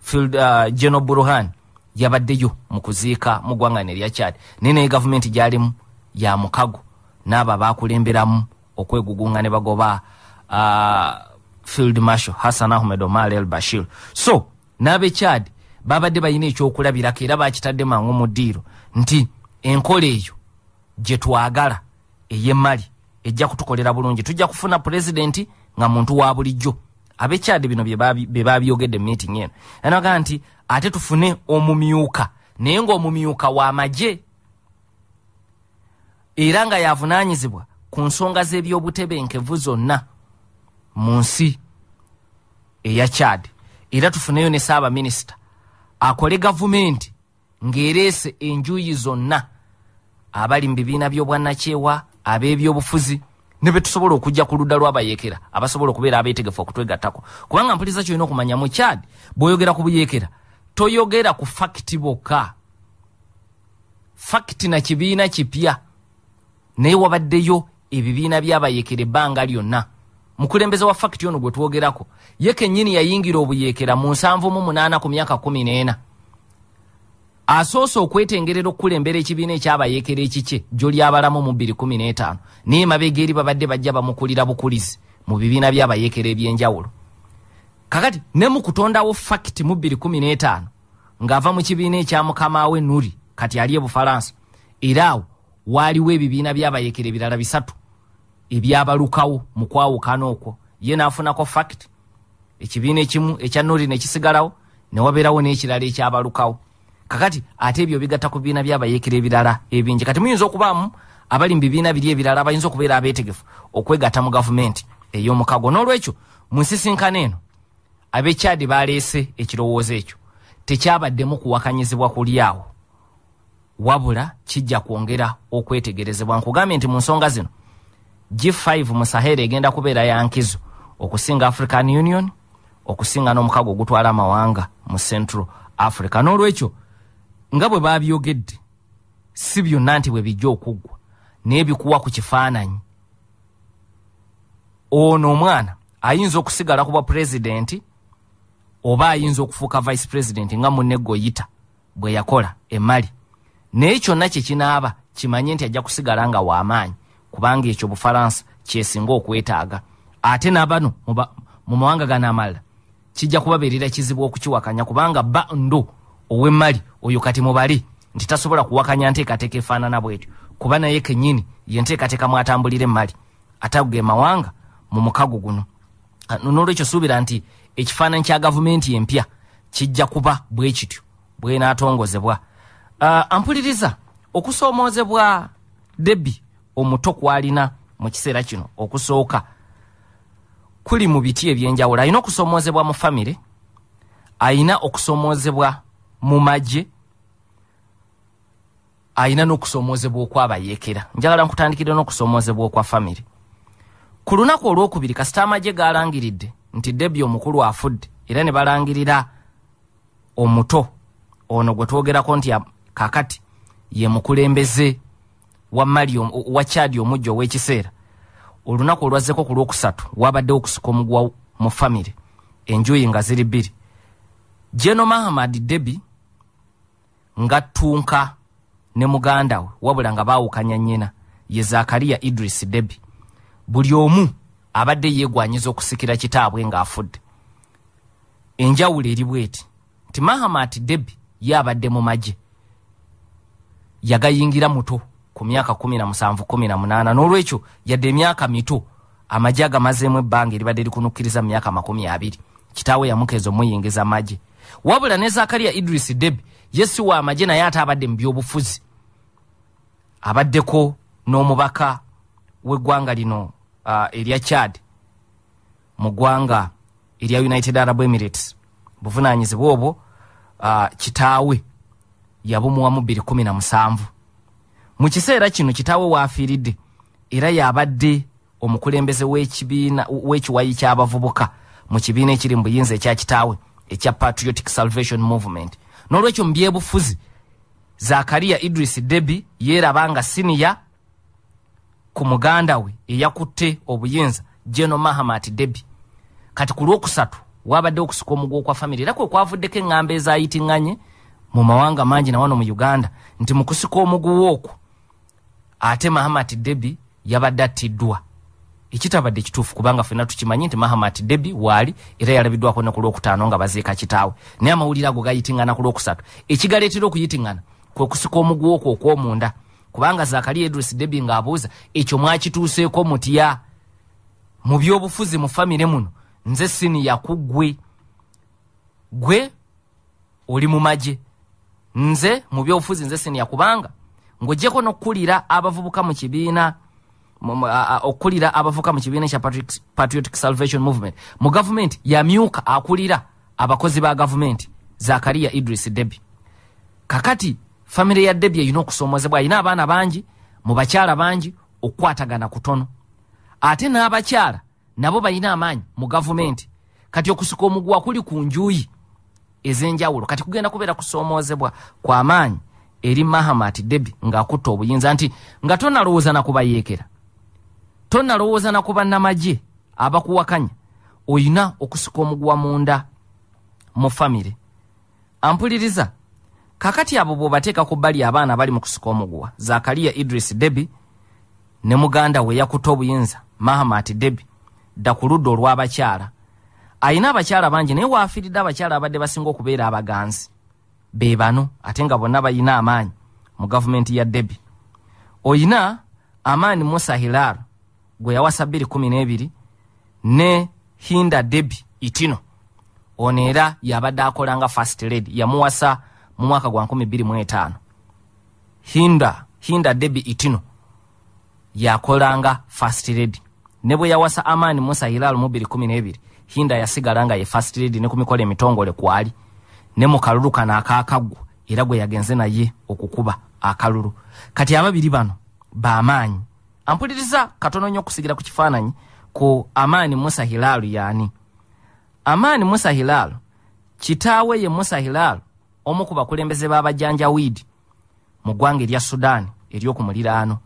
Field, uh, geno burhan yabaddeyo mu kuziika mu ggwanga ne lya chad. Naye naye gavumenti gyalimu ya mukago n'abo abakulemberamu okwegugunga ne bagoba uh, field marshal hassan ahmed omar el bashir. So n'ab'e chad babadde balina ekyokulabirako era bakitadde mangu mu ddiiro nti enkola eyo gye twagala ey'emmali ejja kutukolera bulungi. Tujja kufuna pulezidenti nga muntu wa bulijjo. Abekyadi bino bye babyogedde mu meeting eno. Anaga nti ate tufune omumyuka naye ng'omumyuka w'amagye era nga yavunaanyizibwa ku nsonga z'ebyobutebenkevu zonna mu nsi eya chad era tufuneyo ne saabaminisita akole gavumenti ng'ereese enjuyi zonna abali mu bibiina by'obwannakyewa ab'ebyobufuzi ne be tusobola okujja ku ludda lw'abayeekera abasobola okubeera abeetegefu okutwegattako. Kubanga mpuliriza kyolina okumanya mu chad bw'oyogera ku buyeekera toyogera ku fakiti bokka. Fakiti na kibiina kipya. Naye wabaddeyo ebibiina by'abayeekera ebbanga lyonna. Mukulembeze wa fakiti ono gwe twogerako. Ye kennyini yayingira obuyeekera mu nsanvu mu munaana ku myaka kumi n'ena asoose okwetengerera okukulembera ekibiina ekyabayeekera ekikye gy'olyabalamu mu 215 naye mabega eri babadde bajja bamukulira bukulizi mu bibiina by'abayeekera ebyenjawulo. Kakati ne mu kutondawo fakiti mu 215 ng'ava mu kibiina ekya mukama we nuri kati ali e bufalansa era awo waaliwo ebibiina by'abayeekera ebirala bisatu ebyabalukawo mu kwawukana okwo. Ye n'afunako fakiti ekibiina ekimu ekya nuri ne kisigalawo ne wabeerawo n'ekirala ekyabalukawo kakati ate ebyo bigatta ku bibiina by'abayeekera ebirala ebingi. Kati muyinza okubaamu abali mu bibiina biri ebirala abayinza okubeera abeetegefu okwegatta mu gavumenti ey'omukago. N'olwekyo mu nsisinkano eno ab'ekyadi baleese ekirowoozo ekyo. Tekyabaddemu kuwakanyizibwa kuli awo. Wabula kijja kwongera okwetegerezebwa. Nkugambye nti mu nsonga zino g5 mu sahera egenda kubeera ya nkizo. Okusinga african union okusinga n'omukago ogutwala amawanga mu central africa. N'olwekyo nga bwe babyogedde si byonna nti bwe bijja okuggwa naye bikuwa ku kifaananyi. Ono omwana ayinza okusigala kuba pulezidenti oba ayinza okufuuka vice president nga munne goyita bwe yakola emali naye kyonna kye kinaaba kimanye nti ajja kusigala nga w'amaanyi kubanga ekyo bufalansa kyesinga okwetaaga. Ate nabano mu ba- mu mawanga gano amalala kijja kubabeerera kizibu okukiwakanya kubanga ba ndo ow'emmali oyo kati mubali nti tasobola kuwakanya nteekateeka efaanana bwetyo. Kuba naye kennyini ye nteekateeka mwatambulira emmali. Ate ago ge mawanga mu mukago guno. Ah, n'olwekyo suubira nti ekifaananyi kya gavumenti empya kijja kuba bwe kityo bwenaatongozebwa uh, ampuliriza okusoomoozebwa debi omuto kwalina mu kiseera kino okusooka. Kuli mu biti ebyenjawulo alina okusoomoozebwa mu famire ayina okusoomoozebwa mu magye ayina n'okusoomoozebwa okwabayeekera. Njagala nkutandikire n'okusoomoozebwa okwa famire ku lunaku olwokubiri kasita amagye galangiridde nti debi omukulu afudde era ne balangirira omuto ono gwe twogerako nti kakati ye mukulembeze wa chadi omujja ow'ekiseera. Olunaku olwazzeko ku lwokusatu wabaddewo okusika omugwa mu famire enjuyi nga ziri bbiri. Jeno mahamad debi nga ttunka ne muganda we wabula nga baawukanya nnyina ye zakariya idris debi buli omu abadde yeegwanyiza okusikira kitaabwe ng'afudde. Enjawulo eri bweti nti mahamat debi ye abadde mu magye. Yagayingira muto ku myaka 17 n'olwekyo yadde emyaka mito amagye agamazeemu ebbanga eribadde likunukkiriza mu myaka 20 kitaawe yamukeeza omuyingiza magye. Wabula ne zakariya idris debi ye si wa magye naye ate abadde mu byobufuzi. Abaddeko n'omubaka w'eggwanga lino uh, erya chad mu ggwanga erya united arab emirates. Buvunanyizibwa obwo uh, kitaawe yabumuwamu 217 mu kiseera kino kitaawe waafiiridde era yabadde omukulembeze w'ekiwayi ky'abavubuka mu kibiina ekiri mu buyinza ekya kitaawe ekya patriotic salvation movement n'olwekyo mu byebufuzi zakariya idris debi yeeraba nga siniya ku muganda we eyakutte obuyinza geno mahamat debi. Kati ku lwokusatu wabadde okusika omuguwa kwa famiry era kwe kwavuddeko eŋŋamba ezayitiŋŋanye mu mawanga mangi nawano mu uganda nti mu kusika omuguwa okwo ate mahamat debi yabadde attiddwa ekitabadde kituufu kubanga fena tukimanyi nti mahamat debi waali era yalabiddwako ne ku lwokutaano nga baziika kitaawe. Naye amawulire ago gayitiŋŋana ku lwokusatu ekigaleetera okuyitiŋŋana kwe kusika omuguwa okwo okw'omunda kubanga zakariya idris debi ng'abuuza ekyo mwakituuseeko mutya? Mu byobufuzi mu famire muno nze siniya ku gwe oli mu magye. Nze mu byobufuzi nze siniya kubanga ng'ogyeko n'okkulira abavubuka mu kibiina okkulira abavubuka mu kibiina kya Patriot- patriotic salvation movement. Mu gavumenti yamyuka akulira abakozi ba gavumenti. Zakariya idris debi. Kakati famire ya debi erina okusoomozebwa alina abaana bangi mu bakyala bangi okukwatagana kutono ate n'abakyala nabo balina amaanyi mu gavumenti. Kati okusika omuguwa kuli ku njuyi ez'enjawulo. Kati kugenda kubeera kusoomozebwa kw'amaanyi eri mahamat debi ng'akutta obuyinza nti nga tonalowooza nakubayeekera tonalowooza naku bannamagye abakuwakanya oyina okusika omuguwa munda mu famire ampuliriza kakati abo bw'obateeka ku bbali abaana bali mu kusika omuguwa zakariya idris debi ne muganda we yakutta obuyinza mahamat debi dda ku ludda olw'abakyala. Ayina abakyala bangi naye waafiiridde abakyala abadde basinga okubeera abaganzi. Be bano ate nga bonna balina amaanyi mu gavumenti ya debi. Oyina amaani musa hilar gwe yawasa 212 ne hinda debi itino ono era yabadde akola nga fast lady yamuwasa mu mwaka gwa 25 hinda debi itino yakolanga fast lady. Ne bwe yawasa amaani musa hilal mu 212 hinda yasigala nga ye fast lady ne ku mikolo emitongole kwali ne mu kalulu kano akakaggwa era gwe yagenze naye okukuba akalulu. Kati ababiri bano bamaanyi ampuliriza katono nnyo okusigira ku kifaananyi ku amaani musa hilaalu yaani. Amaani musa hilaalu kitaawe ye musa hilaalu omu ku bakulembeze b'abajanjawiidi mu ggwanga erya sudaani ery'oku muliraano.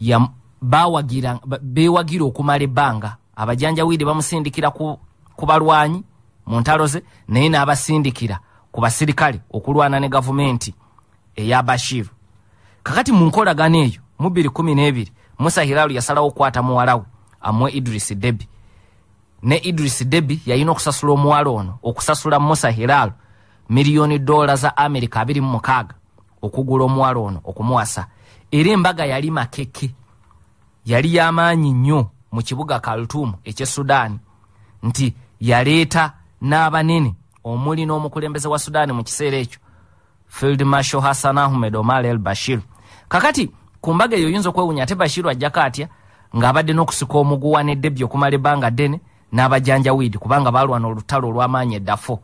Ya- bawagira- ba- beewagira okumala ebbanga. Abajanjawiidi bamusindikira ku, ku balwanyi mu ntalo ze naye n'abasindikira ku basirikale okulwana ne gavumenti eya bashiru kakati mu nkolagano eyo mu 212 musa hiralu yasalawo okukwata muwala we amuwe idris debi ne idris debi yalina okusasula omuwala ono okusasula musa hiralu miliyoni dola za amerika 26 okugula omuwala ono okumuwasa. Era embaga yali makeke yali yamaanyi nnyo mu kibuga kaltumu ekyesudaani nti yaleeta n'abanene omuli n'omukulembeze wa sudaani mu kiseera ekyo field marshal hassan ahmed omar el bashir. Kakati ku mbaga eyo oyinza okwewunya ate bashiru ajjako atya? Ng'abadde n'okusika omuguwa n'eddebbi okumala ebbanga ddene n'abajanjawiidi kubanga baalwana olutalo olw'amaanyi eddafo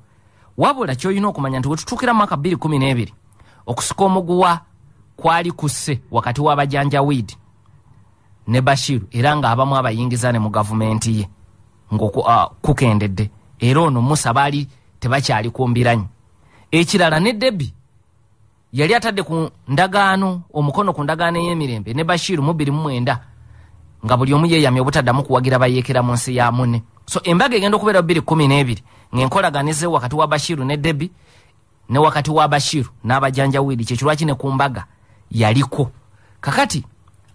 wabula kyolina okumanya nti wetutuukira mu mwaka 212 okusika omuguwa kwali kusse wakati w'abajanjawiidi ne bashiru era ng'abamu abayingiza ne mu gavumenti ye ngakukendedde era ono musa baali tebakyali ku mbiranyi ekirala ne debi yali atadde ku ndagaano omukono ku ndagaano ey'emirembe ne bashiru mu 29 nga buli omu yeeyamye obutaddamu kuwagira bayeekera mu nsi ya munne. So embaga egenda okubeera 212 ng'enkolaganize wakati wa bashiru ne debi ne wakati wa bashiru n'abajanjawiiri kyekirwaki ne ku mbaga yaliko. Kakati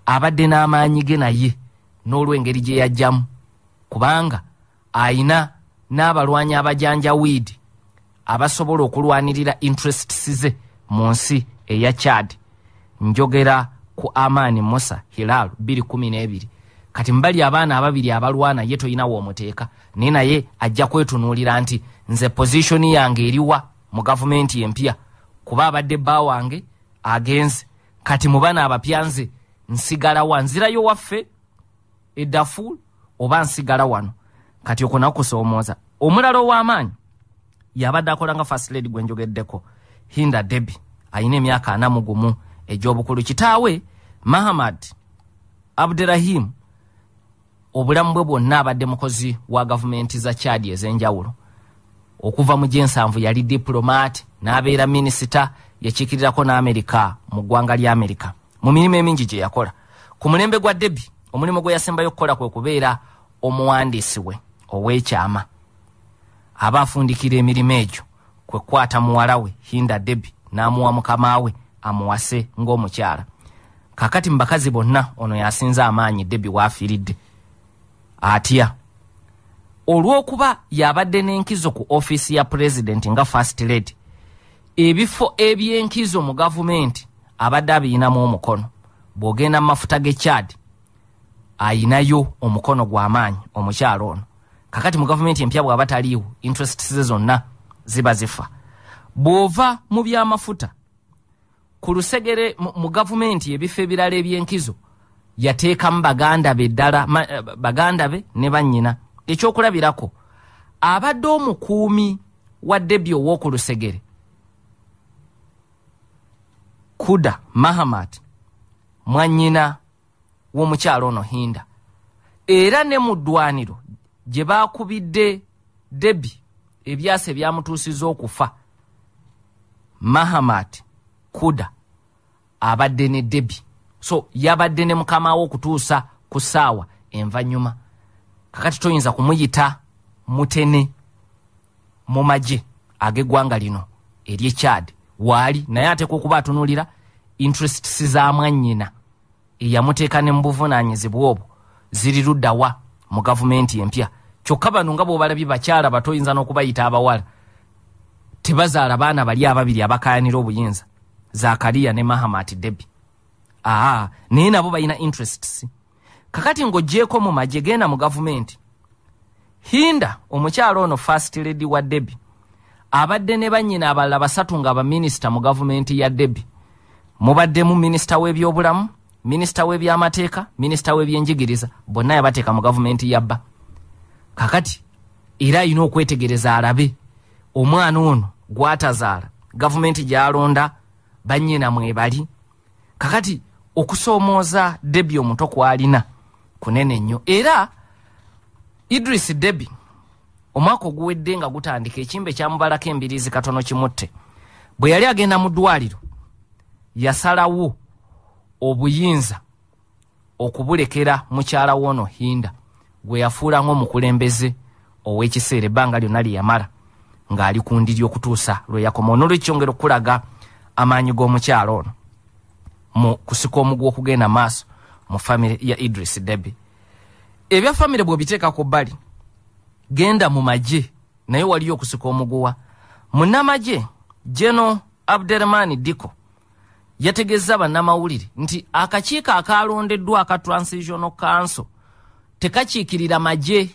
abadde n'amaanyi ge naye n'olw'engeri gye yajjamu kubanga ayina n'abalwanyi abajanjawiidi abasobola okulwanirira interests ze mu nsi eya chad. Njogera ku amaani musa hilal 212 kati mbali abaana ababiri abalwana ye toyina woomuteeka naye naye ajja kwetunuulira nti nze pozishoni yange eriwa mu gavumenti empya? Kuba abadde bba wange agenze. Kati mu bana abapya nze nsigala wa? Nzirayo waffe? Edafuul oba nsigala wano? Kati okwo nakusoomooza. Omulala ow'amaanyi yabadde akola nga fast lady gwe njogeddeko hinda debi ayina emyaka ana mu gumu egy'obukulu. Kitaawe mahamad abdurahim obulamu bwe bwonna abadde mukozi wa gavumenti za chadi ez'enjawulo. Okuva mu gyensanvu yali diplomat n'abeera minisita yakiikirirako n'amerika mu ggwanga lya amerika. Mu mirimu emingi gye yakola. Ku mulembe gwa debi omulimu gwe yasembayo okukola kwe kubeera omuwandiisi we ow'ekyama. Aba afundikira emirimu egyo kwe kukwata muwala we hinda debi n'amuwa mukama we amuwase ng'omukyala. Kakati mu bakazi bonna ono yasinza amaanyi debi waafiiridde atya? Olw'okuba yabadde n'enkizo ku ofiisi ya pulezidenti nga fast lady ebifo eby'enkizo mu gavumenti abadde abiyinamu omukono bw'ogenda mu mafuta g'e chad ayinayo omukono gw'amaanyi omukyalo ono. Kakati mu gavumenti empya bw'aba taliiwo interest ze zonna ziba zifa. Bw'ova mu byamafuta ku lusegere mu- gavumenti ebifo ebirala ebyenkizo yateekamu baganda be ddala eh, baganda be ne bannyina. Ekyokulabirako abadde omukuumi wa debi ow'oku lusegere kuda mahamat mwannyina w'omukyalo ono hinda era ne mu ddwaniro gye baakubidde debi ebyasa ebyamutuusiza okufa. Mahamat kuda abadde ne debi. So yabadde ne mukama we okutuusa ku ssaawa envanyuma. Kakati toyinza kumuyita mutene mu magye ag'eggwanga lino ery'ekyad waali naye ateeka okuba atunuulira interests za mwannyina eyamuteeka ne mu buvunaanyizibwa obwo ziri luddawa mu gavumenti empya kyokka bano nga bw'obalabye bakyala batoyinza n'okubayita abawala tebazaala baana bali ababiri abakayanira obuyinza zakariya ne mahamat debi aa naye nabo balina interests. Kakati ng'oggyeko mu magye genda mu gavumenti. Hinda omukyalo ono fast lady wa debi abadde ne bannyina abalala basatu nga baminisita mu gavumenti ya debi mubaddemu minisita w'ebyobulamu minisita w'ebyamateeka minisita w'ebyenjigiriza bonna yabateeka mu gavumenti yabba kakati era alina okwetegereza alabe. Omwana ono gwatazaala gavumenti gyalonda bannyina mwebali kakati okusoomooza debi omuto kwalina kunene nnyo. Era idris debi omwaka oguwedde nga gutandika ekimbe kyamubalako embiriizi katono kimutte bwe yali agenda mu ddwaliro yasalawo obuyinza okubulekera mukyala woono hinda gwe yafuula ng'omukulembeze ow'ekiseera ebbanga lyonna lye yamala ng'ali ku ndiri okutuusa lwe yakoma onolwekyongera okulaga amaanyi g'omukyalo ono. Mu kusika omugwa okugenda maaso mu famire ya idris debi ebya famire bw'obiteeka ku bbali genda mu magye naye waliyo okusika omuguwa munnamagye geno abdermani diko yategeeza bannamawulire nti akakiiko akalondeddwa aka transitional council tekakiikirira magye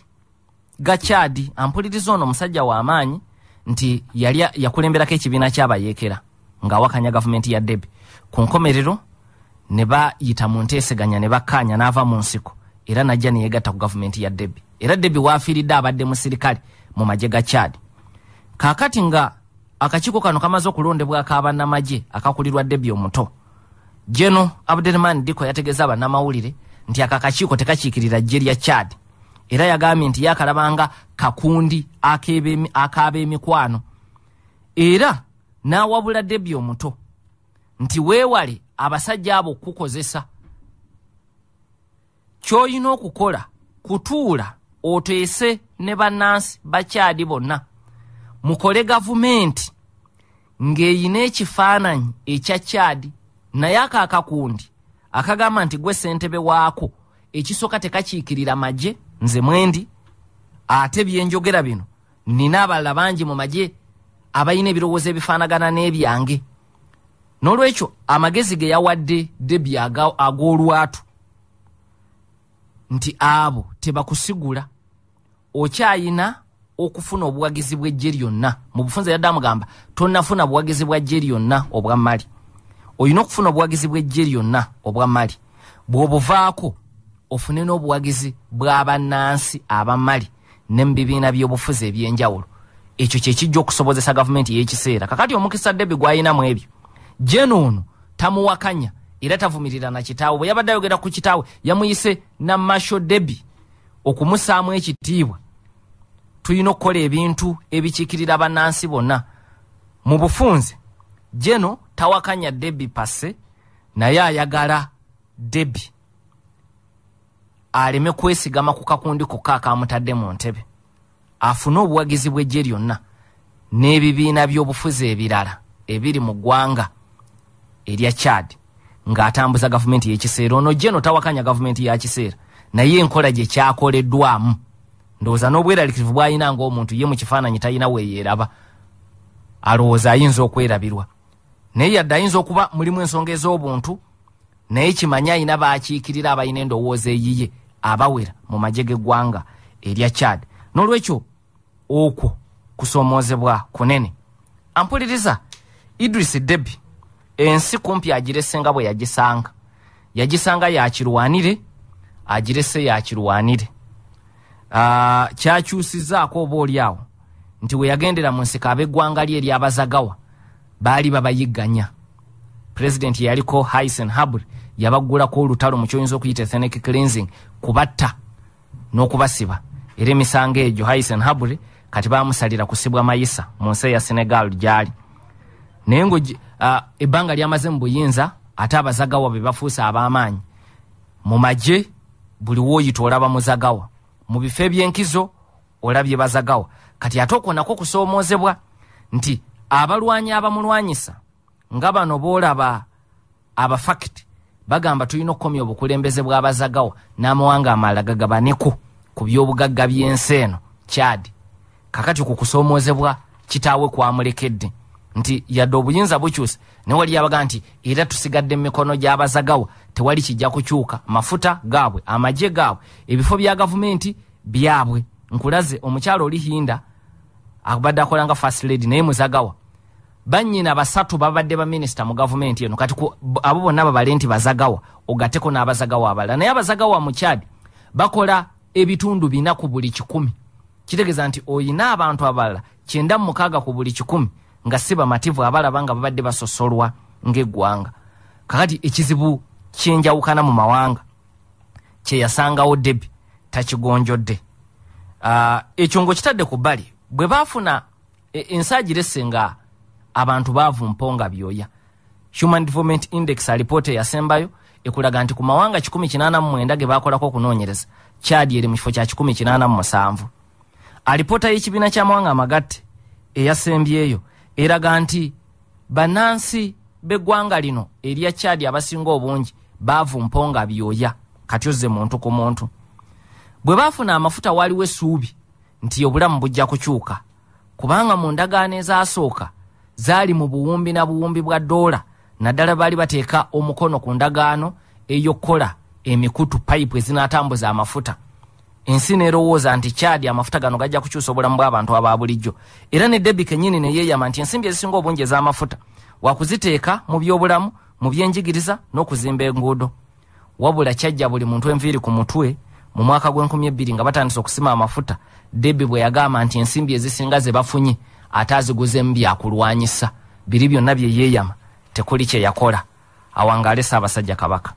ga chadi ampuliriza ono omusajja w'amaanyi nti yali yakulemberako ekibiina ky'abayeekera ng'awakanya gavumenti ya debi ku nkomerero ne bayita mu nteeseganya ne bakkaanya n'ava mu nsiko era najja ne yeegatta ku gavumenti ya debi era debi waafiiridde abadde musirikale mu magye ga chadi kaakati nga akakiiko kano kamaze okulondebwako abannamagye akakulirwa debi omuto geno abdelman diko yategeeza bannamawulire nti aka akakiiko tekakiikirira ggye lya chad. Era yagambye nti yakalabanga kakundi ak'ab'emikwano era n'awabula debi omuto nti weewale abasajja abo okukukozesa ky'olina okukola kutuula oteese ne bannansi bakyadi bonna. Mukole gavumenti ng'eyina ekifaananyi ekya kyadi naye ako akakundi akagamba nti gwe ssentebe waako ekisooka tekakiikirira magye nze mwendi ate byenjogera bino nina abalala bangi mu magye abalina ebirowoozo ebifaanagana n'ebyange. N'olwekyo amagezi ge yawadde debi ag'olwatu nti abo tebakusigula okyayina okufuna obuwagizi bw'eggye lyonna. Mu bufunze yadde amugamba tonnafuna buwagizi bwa ggye lyonna obwa mali olina okufuna obuwagizi bw'eggye lyonna obwa mali bw'obuvaako ofune n'obuwagizi bw'abannansi abamali ne mu bibiina by'obufuzi eby'enjawulo. Ekyo kyekijja okusobozesa gavumenti y'ekiseera. Kakati omukisa debi gw'ayinamu ebyo. Ono tamuwakanya era tavumirira na kitaawe. Bwe yabadde ayogera ku kitaawe yamuyise namasho debi okumusaamu ekitiibwa. Tulina okukola ebintu ebikiikirira bannansi bonna. Mu bufunze jeno tawakanya debi pase naye ayagala debi. Aleme kwesigama ku kakundi kokka akamutadde mu ntebe. Afune obuwagizi bw'ejje lyonna n'ebibiina by'obufuzi ebirala ebiri mu ggwanga erya chad ng'atambuza gavumenti y'ekiseera ono jeno tawakanya gavumenti ya kiseera naye enkola gye kyakoleddwamu. Ndowooza n'obweraliikirivu bw'alina ng'omuntu ye mu kifaananyi talina weeyeeraba alowooza ayinza okwerabirwa naye yadde ayinza okuba mulimu ensonga ez'obuntu naye kimanyi ayina baakiikirira abalina endowooza eyiye abawera mu magye g'eggwanga erya chad. N'olwekyo okwo kusoomoozebwa kunene. Ampuliriza idris debi ensi kumpi agirese nga bwe yagisanga. Yagisanga yakirwanire agirese yakirwanire uh, kyakyusizaako oba oliawo nti we yagendera mu nsika ab'eggwanga lye eryabazagawa baali babayigganya. Pulezidenti yaliko hysen habr yabaggulako olutalo mu kyoyinza okuyita ethenic cleansing kubatta n'okubasiba. Era emisango egyo hysen habr kati bamusalira kusibwa mayisa mu nsi eya senegal gyali. Naye ngo uh, ebbanga lyamaze mu buyinza ate abazagawa be bafuuse ab'amaanyi. Mu magye buli wooyita olaba muzagawa. Mu bifo ebyenkizo olabye bazagawa. Kati ate okwo nako kusoomoozebwa nti abalwanyi abamulwanyisa nga bano boolaba abafakiti bagamba tulina okukomya obukulembeze bw'abazagawa n'amawanga amalala gagabaneko ku by'obugagga by'ensi eno kyadi kakati ku kusoomoozebwa kitaawe kwamulekedde. Nti yadde obuyinza bukyuse newali yabaga nti era tusigadde mu mikono gy'abazagawa tewali kijja kukyuka mafuta gaabwe amagye gaabwe ebifo bya gavumenti byabwe. Nkulaze omukyalo oli hinda abadde akola nga fast lady naye muzagawa. Banyina basatu babadde baminisita mu gavumenti eno. Kati abo bonna babale nti bazagawa ogateko n'abazagawa abalala. Naye abazagawa mu kyadi bakola ebitundu bina ku buli kikumi. Kitegeeza nti oyina abantu abalala kyenda mukaaga ku buli kikumi nga si bamativu abalaba nga babadde basosolwa ng'eggwanga. Kakati ekizibu kyenjawukana mu mawanga kyeyasangawo debi takigonjodde. Uh, ekyo ngaokitadde ku bbali bwe baafuna ensi agirese nga abantu baavu mponga byoya. Human development index alipoota eyasembayo ekulaga nti ku mawanga 189 ge bakolako okunoonyereza kyadi eri mu kifo kya 187 alipoota y'ekibiina ky'amawanga amagatte eyasembyeyo eraga nti bannansi b'eggwanga lino erya kyadi abasinga obungi baavu mponga byoya. Kati ozze muntu ku muntu. Bwe baafuna amafuta waaliwo essuubi nti obulamu bujja kukyuka. Kubanga mu ndagaano ezaasooka zaali mu buwumbi na buwumbi bwa doola naddala baali bateeka omukono ku ndagaano ey'okukola emikutu payipu ezinaatambuza amafuta. Ensi neerowooza nti kyadi amafuta gano gajja kukyusa obulamu bw'abantu aba bulijjo. Era ne debi kennyini ne yeeyama nti ensimbi ezisinga obungi ez'amafuta wakuziteeka mu byobulamu mu byenjigiriza n'okuzimba enguudo. Wabula kyajja buli muntu enviiri ku mutwe mu mwaka gw'enkumi ebbiri nga batandise okusima amafuta debi bwe yagamba nti ensimbi ezisinga ze bafunye ate aziguzemu byakulwanyisa. Biri byonna bye yeeyama tekuli kye yakola. Awangaale saabasajja kabaka